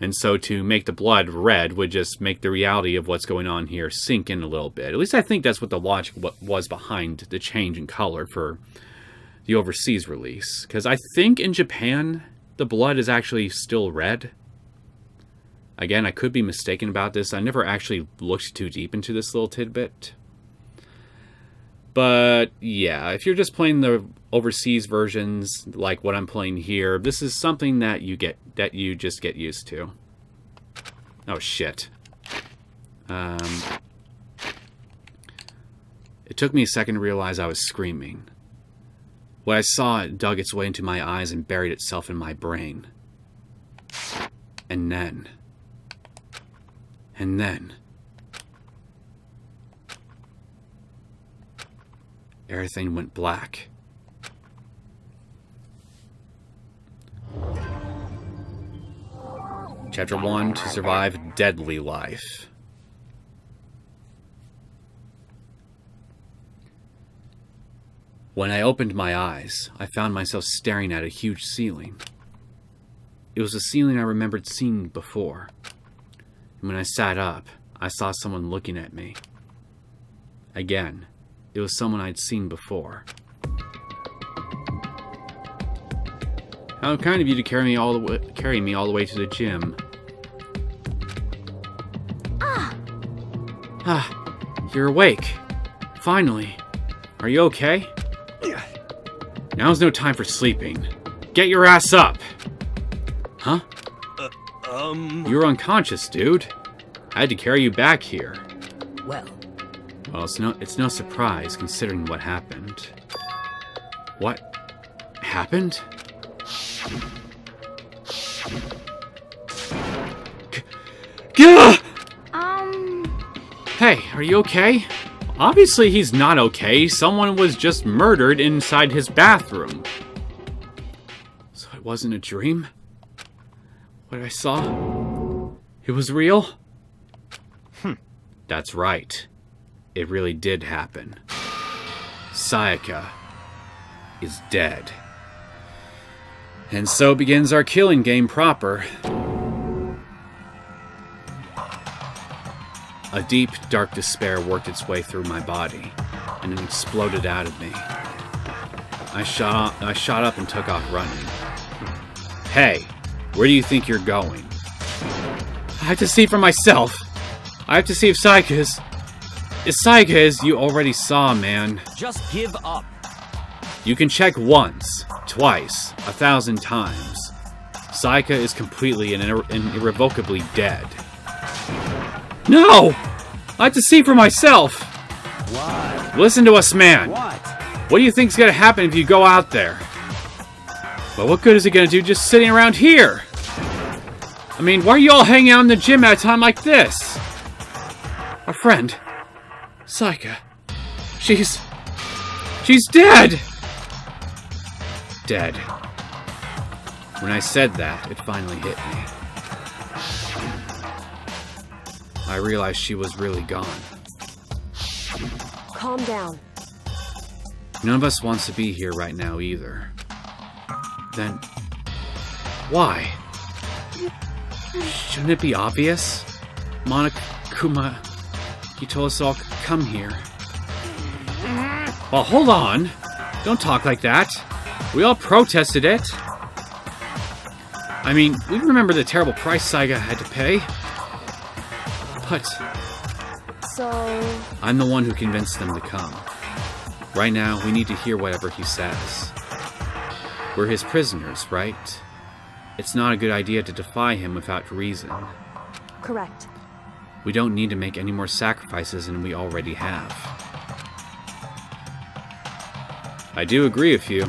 And so to make the blood red would just make the reality of what's going on here sink in a little bit. At least i think that's what the logic was behind the change in color for the overseas release because i think in japan the blood is actually still red Again, I could be mistaken about this. I never actually looked too deep into this little tidbit. But yeah, if you're just playing the overseas versions like what I'm playing here, this is something that you get that you just get used to. Oh shit. Um It took me a second to realize I was screaming. What I saw it dug its way into my eyes and buried itself in my brain. And then and then... Everything went black. Chapter 1 To Survive Deadly Life. When I opened my eyes, I found myself staring at a huge ceiling. It was a ceiling I remembered seeing before. And when I sat up, I saw someone looking at me. Again, it was someone I'd seen before. How kind of you to carry me all the way, carry me all the way to the gym. Ah. Ah, you're awake. Finally. Are you okay? Now's no time for sleeping. Get your ass up. Huh? Um... You were unconscious, dude. I had to carry you back here. Well. Well, it's no, it's no surprise, considering what happened. What happened? Gah! Um... Hey, are you okay? Obviously he's not okay. Someone was just murdered inside his bathroom. So it wasn't a dream? What I saw? It was real? Hmm. That's right. It really did happen. Sayaka is dead. And so begins our killing game proper. A deep, dark despair worked its way through my body, and it exploded out of me. I shot, I shot up and took off running. Hey, where do you think you're going? I have to see for myself. I have to see if is... If is, you already saw, man. Just give up. You can check once, twice, a thousand times. Sayaka is completely and, irre and irrevocably dead. No! I have to see for myself! What? Listen to us, man! What? What do you think's gonna happen if you go out there? But what good is it gonna do just sitting around here? I mean, why are you all hanging out in the gym at a time like this? Our friend, Sayaka, she's... she's dead! dead. When I said that, it finally hit me. I realized she was really gone. Calm down. None of us wants to be here right now either. Then, why? Shouldn't it be obvious? Monokuma, he told us all come here. Well, hold on. Don't talk like that. We all protested it. I mean, we remember the terrible price Saiga had to pay. But So, I'm the one who convinced them to come. Right now, we need to hear whatever he says. We're his prisoners, right? It's not a good idea to defy him without reason. correct. We don't need to make any more sacrifices than we already have. I do agree with you.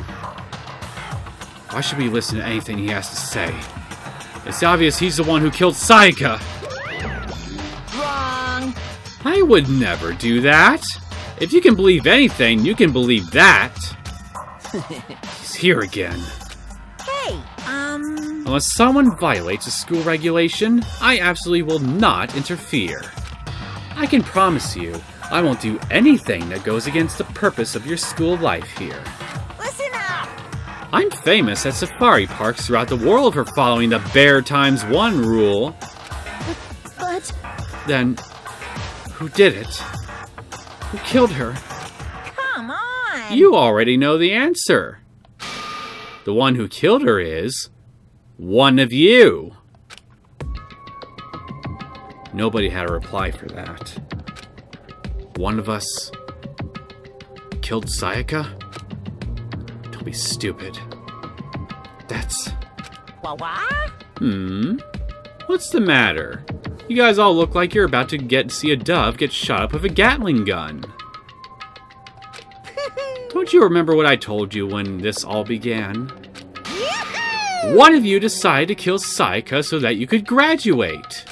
Why should we listen to anything he has to say? It's obvious he's the one who killed Sayaka! I would never do that! If you can believe anything, you can believe that! He's here again. Hey, um, Unless someone violates a school regulation, I absolutely will not interfere. I can promise you, I won't do anything that goes against the purpose of your school life here. listen up. I'm famous at safari parks throughout the world for following the bear times one rule. But, Then, who did it? Who killed her? Come on. You already know the answer. The one who killed her is one of you. Nobody had a reply for that. One of us killed Sayaka? Don't be stupid. That's. What? Hmm? What's the matter? You guys all look like you're about to get see a dove get shot up with a Gatling gun. Don't you remember what I told you when this all began? One of you decided to kill Sayaka so that you could graduate.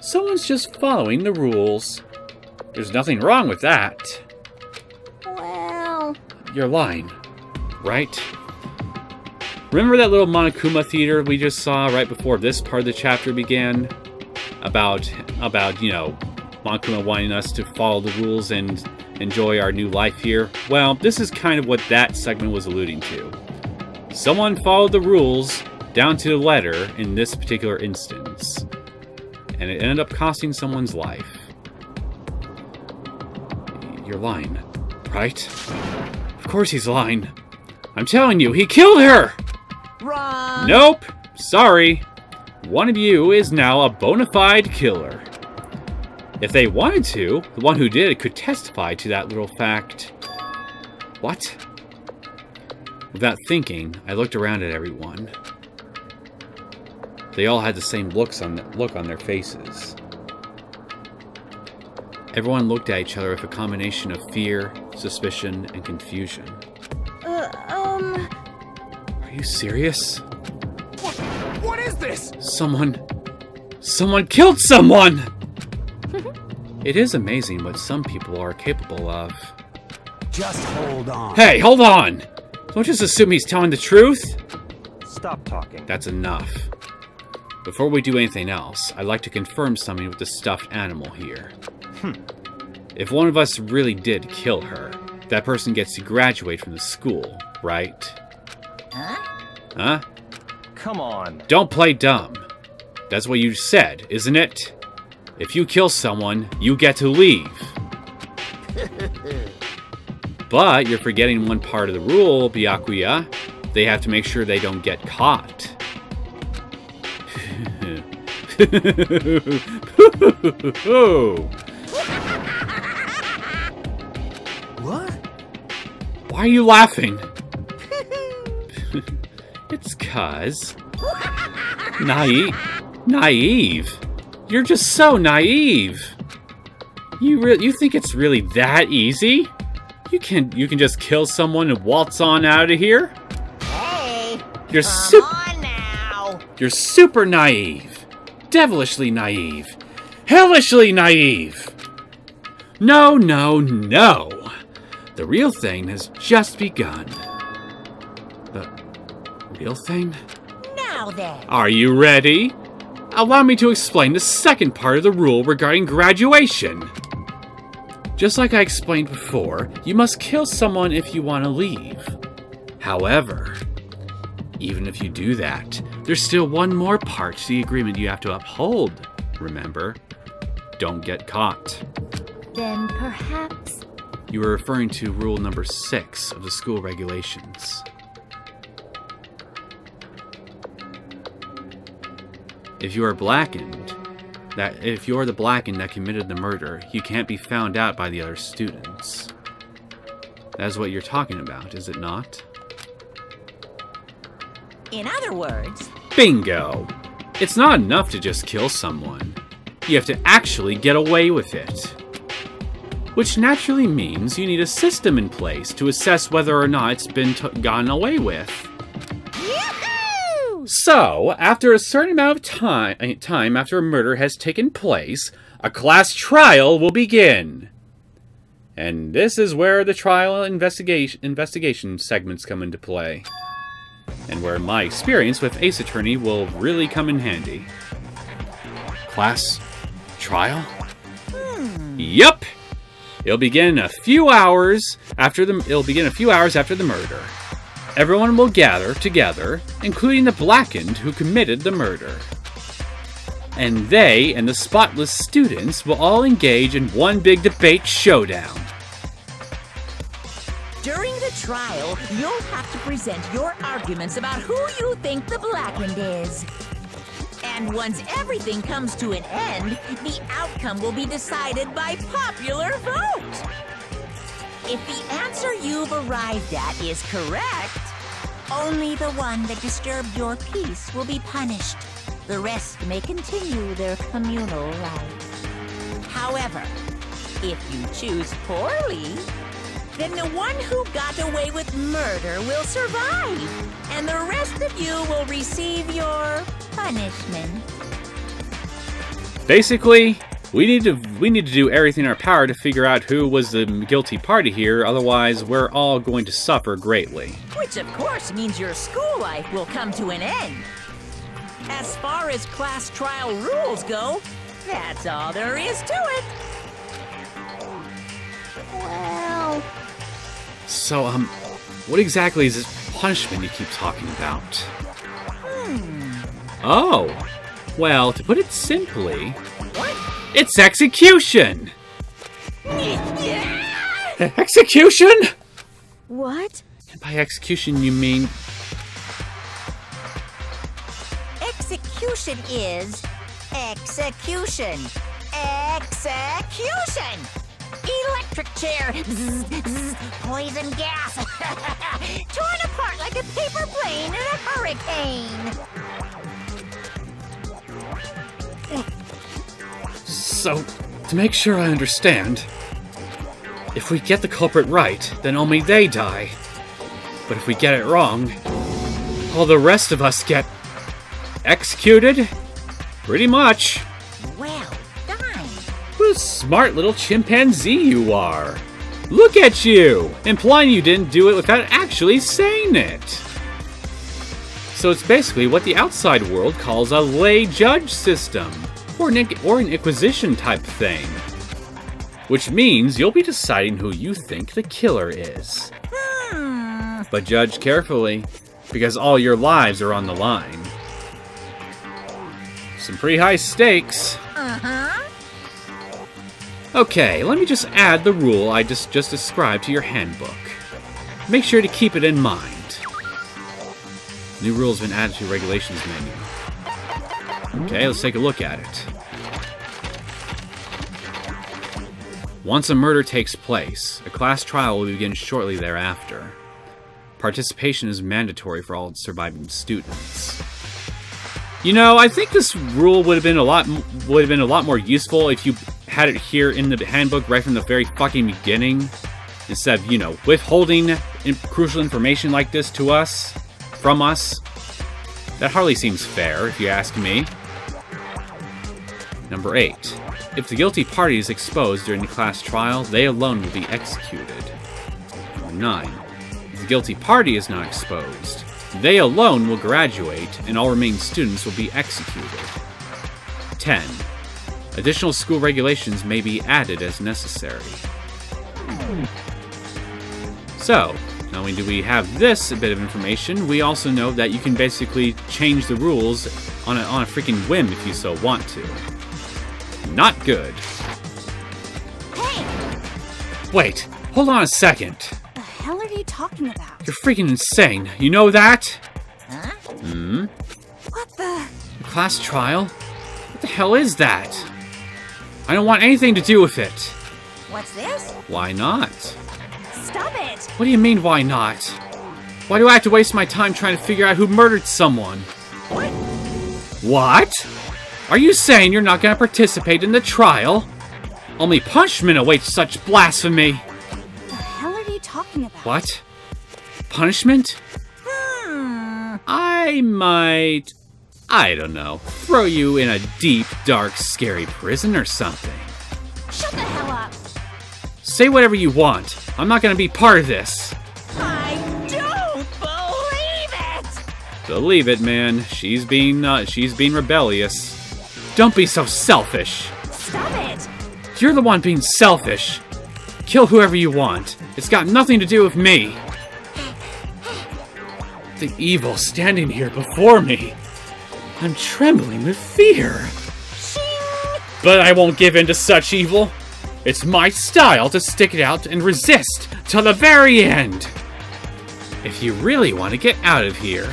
Someone's just following the rules. There's nothing wrong with that. well, You're lying, right? Remember that little Monokuma theater we just saw right before this part of the chapter began? About, about you know, Monokuma wanting us to follow the rules and enjoy our new life here? Well, this is kind of what that segment was alluding to. Someone followed the rules down to the letter in this particular instance, and it ended up costing someone's life. You're lying, right? Of course he's lying. I'm telling you, he killed her! Wrong. Nope! Sorry. One of you is now a bona fide killer. If they wanted to, the one who did could testify to that little fact. What? Without thinking, I looked around at everyone. They all had the same looks on look on their faces. Everyone looked at each other with a combination of fear, suspicion, and confusion. Are you serious? What is this? Someone. Someone killed someone! it is amazing what some people are capable of. Just hold on. Hey, hold on! Don't just assume he's telling the truth! Stop talking. That's enough. Before we do anything else, I'd like to confirm something with the stuffed animal here. Hmm. If one of us really did kill her, that person gets to graduate from the school, right? Huh? Huh? Come on. Don't play dumb. That's what you said, isn't it? If you kill someone, you get to leave. but you're forgetting one part of the rule, Byakuya. They have to make sure they don't get caught. What? Why are you laughing? It's cuz. Naive. Naive. You're just so naive. You re- you think it's really that easy? You can you can just kill someone and waltz on out of here? Hey, You're super on now. you're super naive. Devilishly naive. Hellishly naive. No, no, no. The real thing has just begun. Real thing? Now then. Are you ready? Allow me to explain the second part of the rule regarding graduation. Just like I explained before, you must kill someone if you want to leave. However, even if you do that, there's still one more part to the agreement you have to uphold. Remember, don't get caught. Then perhaps... You are referring to rule number six of the school regulations. If you are blackened, that if you're the blackened that committed the murder, you can't be found out by the other students. That's what you're talking about, is it not? In other words, Bingo! It's not enough to just kill someone. You have to actually get away with it. Which naturally means you need a system in place to assess whether or not it's been t- gotten away with. So, after a certain amount of time, uh, time after a murder has taken place, a class trial will begin. And this is where the trial investigation investigation segments come into play. And where my experience with Ace Attorney will really come in handy. Class trial? Yup. It'll begin a few hours after the it'll begin a few hours after the murder. Everyone will gather together, including the blackened who committed the murder. And they and the spotless students will all engage in one big debate showdown. during the trial, you'll have to present your arguments about who you think the blackened is. And once everything comes to an end, the outcome will be decided by popular vote. If the answer you've arrived at is correct, only the one that disturbed your peace will be punished. The rest may continue their communal life. However, if you choose poorly, then the one who got away with murder will survive, and the rest of you will receive your punishment. Basically, we need to we need to do everything in our power to figure out who was the guilty party here, otherwise we're all going to suffer greatly. Which, of course, means your school life will come to an end. As far as class trial rules go, that's all there is to it. Well... So, um, what exactly is this punishment you keep talking about? Oh, well, to put it simply, it's execution! Execution? What? And by execution, you mean Execution is execution. Execution! Electric chair. Poison gas. Torn apart like a paper plane in a hurricane. So, to make sure I understand, if we get the culprit right, then only they die. But if we get it wrong, all the rest of us get executed? Pretty much. Well done. What a smart little chimpanzee you are. Look at you! Implying you didn't do it without actually saying it. So it's basically what the outside world calls a lay judge system, or an, or an inquisition type thing. Which means you'll be deciding who you think the killer is. But judge carefully, because all your lives are on the line. Some pretty high stakes. Uh-huh. Okay, let me just add the rule I just, just described to your handbook. Make sure to keep it in mind. New rules have been added to regulations menu. Okay, let's take a look at it. Once a murder takes place, a class trial will begin shortly thereafter. Participation is mandatory for all surviving students. You know, I think this rule would have been a lot would have been a lot more useful if you had it here in the handbook right from the very fucking beginning, instead of you know withholding crucial information like this to us from us. That hardly seems fair, if you ask me. Number eight. If the guilty party is exposed during the class trial, they alone will be executed. Number nine. If the guilty party is not exposed, they alone will graduate and all remaining students will be executed. 10. Additional school regulations may be added as necessary. So, not only do we have this bit of information, we also know that you can basically change the rules on a, on a freaking whim if you so want to. Not good. Hey! Wait, hold on a second. The hell are you talking about? You're freaking insane. You know that? Huh? Hmm? What the? A class trial? What the hell is that? I don't want anything to do with it. What's this? Why not? Stop it! What do you mean, why not? Why do I have to waste my time trying to figure out who murdered someone? What? What? Are you saying you're not going to participate in the trial? Only punishment awaits such blasphemy. The hell are you talking about? What? Punishment? Hmm. I might, I don't know, throw you in a deep, dark, scary prison or something. Shut the hell up! Say whatever you want. I'm not going to be part of this. I don't believe it! Believe it, man. She's being, uh, she's being rebellious. Don't be so selfish. Stop it! You're the one being selfish. Kill whoever you want. It's got nothing to do with me. The evil standing here before me. I'm trembling with fear. But I won't give in to such evil. It's my style to stick it out and resist till the very end. If you really want to get out of here,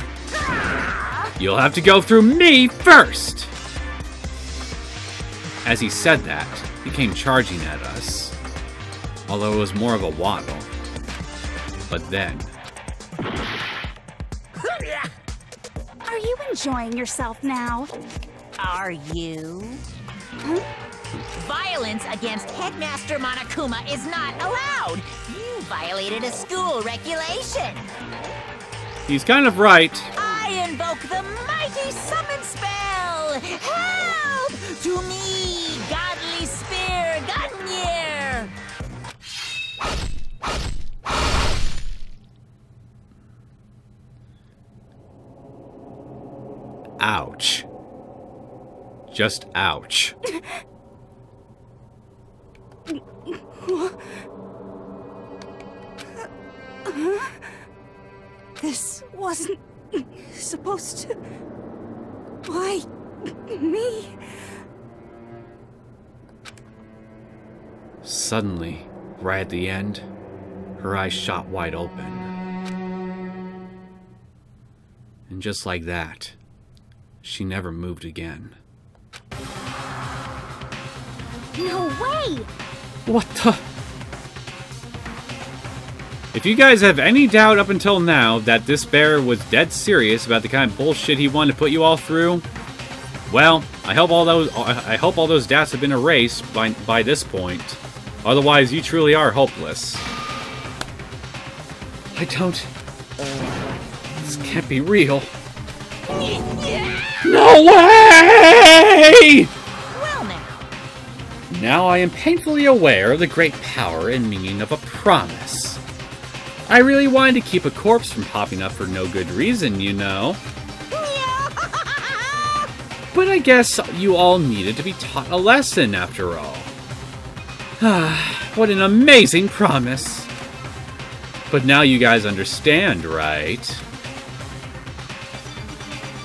you'll have to go through me first. As he said that, he came charging at us, although it was more of a waddle. But then, Are you enjoying yourself now? Are you? Hmm? Violence against Headmaster Monokuma is not allowed. You violated a school regulation. he's kind of right. I invoke the mighty summon spell. Help to me, godly spear, Gungnir. Ouch. Just ouch. This wasn't supposed to. Why me? Suddenly, right at the end, her eyes shot wide open. And just like that, she never moved again. No way! What the? If you guys have any doubt up until now that this bear was dead serious about the kind of bullshit he wanted to put you all through, well, I hope all those I hope all those doubts have been erased by by this point. Otherwise, you truly are hopeless. I don't. This can't be real. No way! Well now, Now I am painfully aware of the great power and meaning of a promise. I really wanted to keep a corpse from popping up for no good reason, you know. But I guess you all needed to be taught a lesson after all. Ah, what an amazing promise. But now you guys understand, right?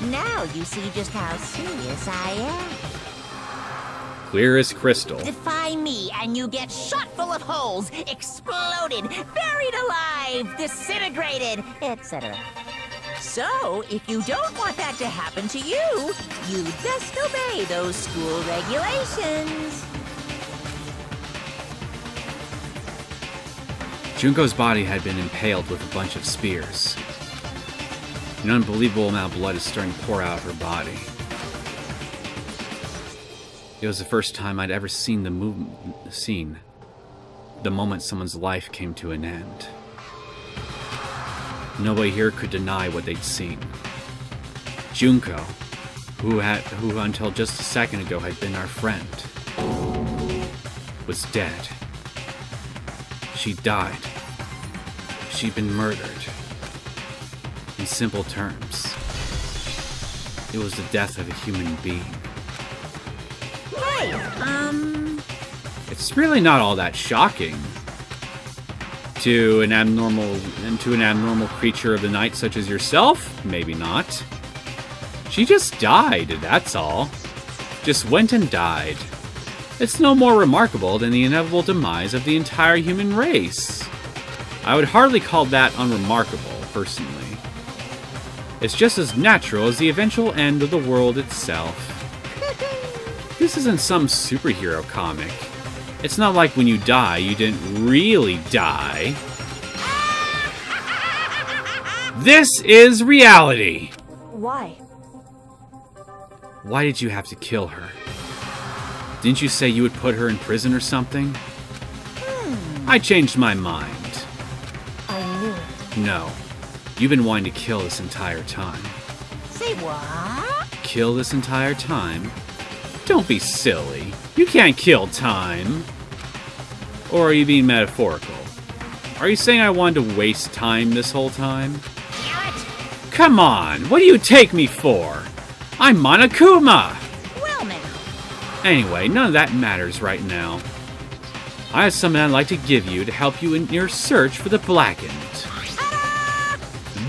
now you see just how serious I am. Clear as crystal. Defy me and you get shot full of holes, exploded, buried alive, disintegrated, etc. So, if you don't want that to happen to you, you just obey those school regulations. Junko's body had been impaled with a bunch of spears. An unbelievable amount of blood is starting to pour out of her body. It was the first time I'd ever seen the movement seen the moment someone's life came to an end. Nobody here could deny what they'd seen. Junko, who had who until just a second ago had been our friend, was dead. She died. She'd been murdered. In simple terms, it was the death of a human being. Hey, um, It's really not all that shocking. To an abnormal and to an abnormal creature of the night such as yourself, maybe not. She just died, that's all. Just went and died. It's no more remarkable than the inevitable demise of the entire human race. I would hardly call that unremarkable, personally. It's just as natural as the eventual end of the world itself. This isn't some superhero comic. It's not like when you die, you didn't really die. This is reality! Why? Why did you have to kill her? Didn't you say you would put her in prison or something? Hmm. I changed my mind. I knew it. No. You've been wanting to kill this entire time. say what? Kill this entire time? Don't be silly. You can't kill time. Or are you being metaphorical? Are you saying I wanted to waste time this whole time? Come on, what do you take me for? I'm Monokuma! Well, now. Anyway, none of that matters right now. I have something I'd like to give you to help you in your search for the Blackened.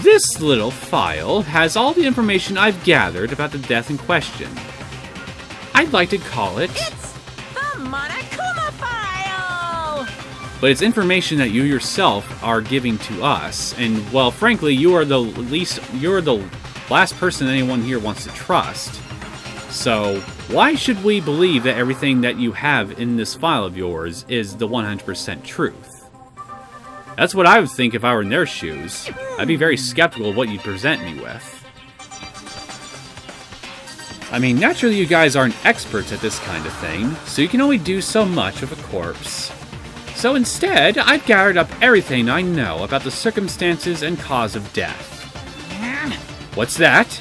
This little file has all the information I've gathered about the death in question. I'd like to call it, It's the Monokuma file! But it's information that you yourself are giving to us, and well, frankly, you are the least, you're the last person anyone here wants to trust. So, why should we believe that everything that you have in this file of yours is the 100% truth? That's what I would think if I were in their shoes. I'd be very skeptical of what you'd present me with. I mean, naturally you guys aren't experts at this kind of thing, so you can only do so much of a corpse. So instead, I've gathered up everything I know about the circumstances and cause of death. What's that?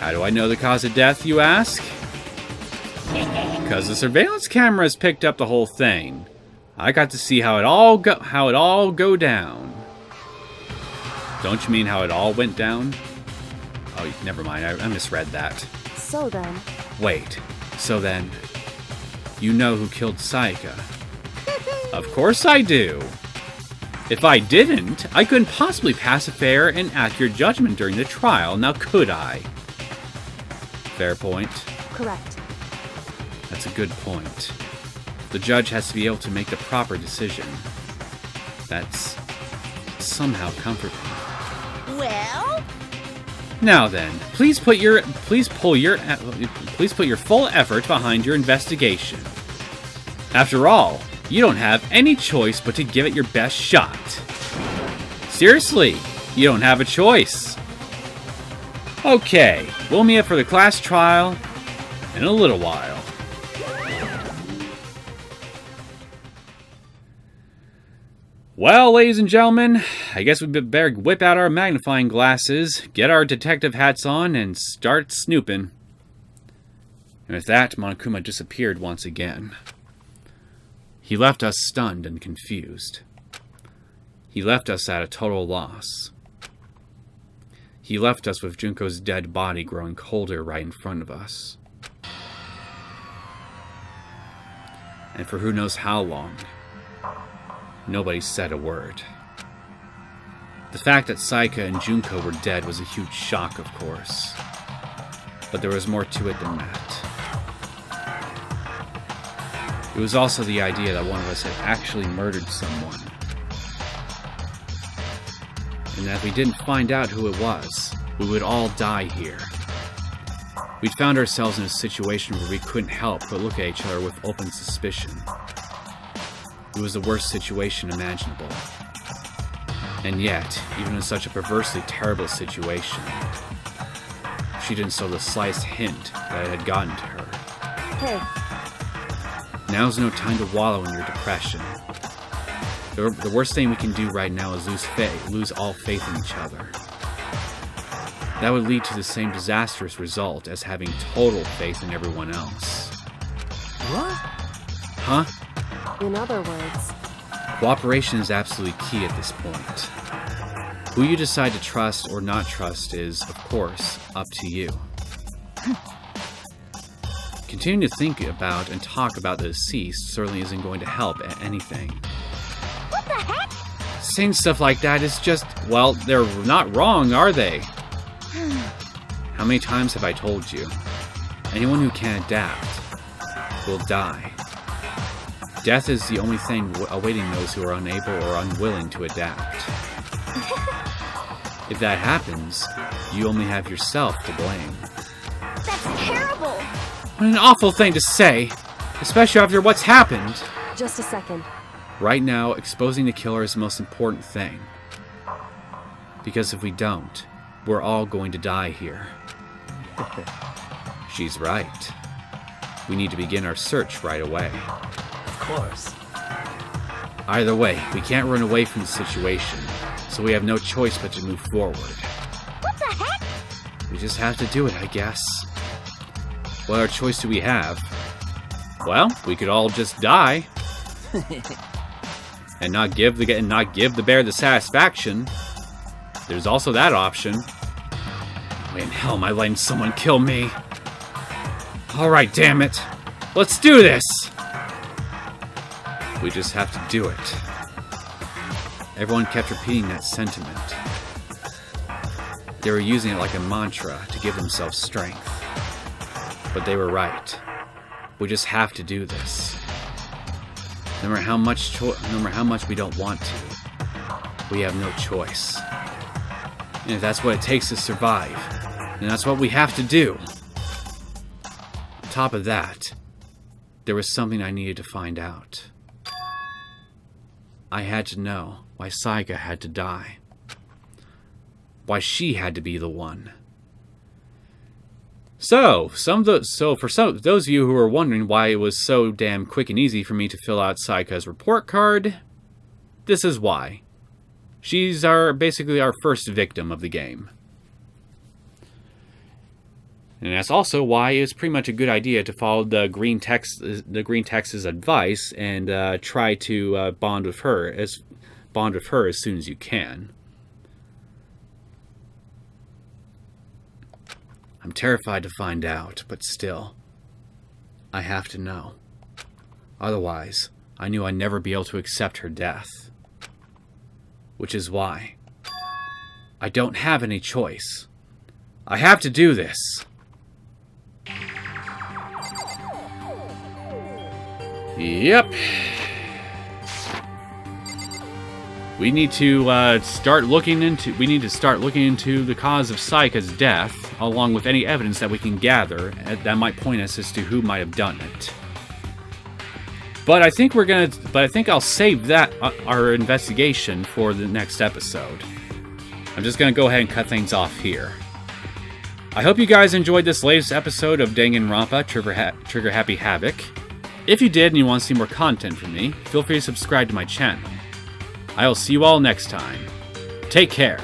How do I know the cause of death, you ask? Because the surveillance cameras picked up the whole thing. I got to see how it all go how it all go down. Don't you mean how it all went down? Oh, never mind. I, I misread that. So then, Wait. So then, you know who killed Sayaka? of course I do. If I didn't, I couldn't possibly pass a fair and accurate judgment during the trial, now could I? Fair point. correct. That's a good point. The judge has to be able to make the proper decision. That's somehow comforting. Well, Now then, please put your please pull your please put your full effort behind your investigation. After all, you don't have any choice but to give it your best shot. Seriously, you don't have a choice. Okay, we'll meet up for the class trial in a little while. Well, ladies and gentlemen, I guess we better whip out our magnifying glasses, get our detective hats on, and start snooping. And with that, Monokuma disappeared once again. He left us stunned and confused. He left us at a total loss. He left us with Junko's dead body growing colder right in front of us. And for who knows how long, Nobody said a word. The fact that Sayaka and Junko were dead was a huge shock, of course. But there was more to it than that. It was also the idea that one of us had actually murdered someone. And that if we didn't find out who it was, we would all die here. We'd found ourselves in a situation where we couldn't help but look at each other with open suspicion. It was the worst situation imaginable. And yet, even in such a perversely terrible situation, she didn't show the slightest hint that it had gotten to her. Hey, Now's no time to wallow in your depression. The, the worst thing we can do right now is lose faith, lose all faith in each other. That would lead to the same disastrous result as having total faith in everyone else. What? Huh? In other words, Cooperation is absolutely key at this point. Who you decide to trust or not trust is, of course, up to you. Continuing to think about and talk about the deceased certainly isn't going to help at anything. What the heck? Saying stuff like that is just, well, they're not wrong, are they? How many times have I told you? Anyone who can't adapt will die. Death is the only thing awaiting those who are unable or unwilling to adapt. if that happens, you only have yourself to blame. That's terrible. What an awful thing to say, especially after what's happened. Just a second. Right now, exposing the killer is the most important thing. Because if we don't, we're all going to die here. She's right. We need to begin our search right away. Of course. Either way, we can't run away from the situation, so we have no choice but to move forward. What the heck? We just have to do it, I guess. What other choice do we have? Well, we could all just die. and not give the and not give the bear the satisfaction. There's also that option. Why in hell am I letting someone kill me? Alright, damn it. Let's do this! We just have to do it. Everyone kept repeating that sentiment. They were using it like a mantra to give themselves strength. But they were right. We just have to do this. No matter how much no matter how much we don't want to, we have no choice. And if that's what it takes to survive, then that's what we have to do. On top of that, there was something I needed to find out. I had to know why Sayaka had to die. Why she had to be the one. So, some of the, so for some those of you who are wondering why it was so damn quick and easy for me to fill out Sayaka's report card, this is why. She's our basically our first victim of the game. And that's also why it's pretty much a good idea to follow the green text the green text's advice and uh, try to uh, bond with her as bond with her as soon as you can. I'm terrified to find out, but still, I have to know. Otherwise, I knew I'd never be able to accept her death. Which is why I don't have any choice. I have to do this. Yep. We need to uh, start looking into. We need to start looking into the cause of Sayaka's death, along with any evidence that we can gather uh, that might point us as to who might have done it. But I think we're gonna. But I think I'll save that uh, our investigation for the next episode. I'm just gonna go ahead and cut things off here. I hope you guys enjoyed this latest episode of Danganronpa Trigger, ha- Trigger Happy Havoc. If you did and you want to see more content from me, feel free to subscribe to my channel. I will see you all next time. Take care.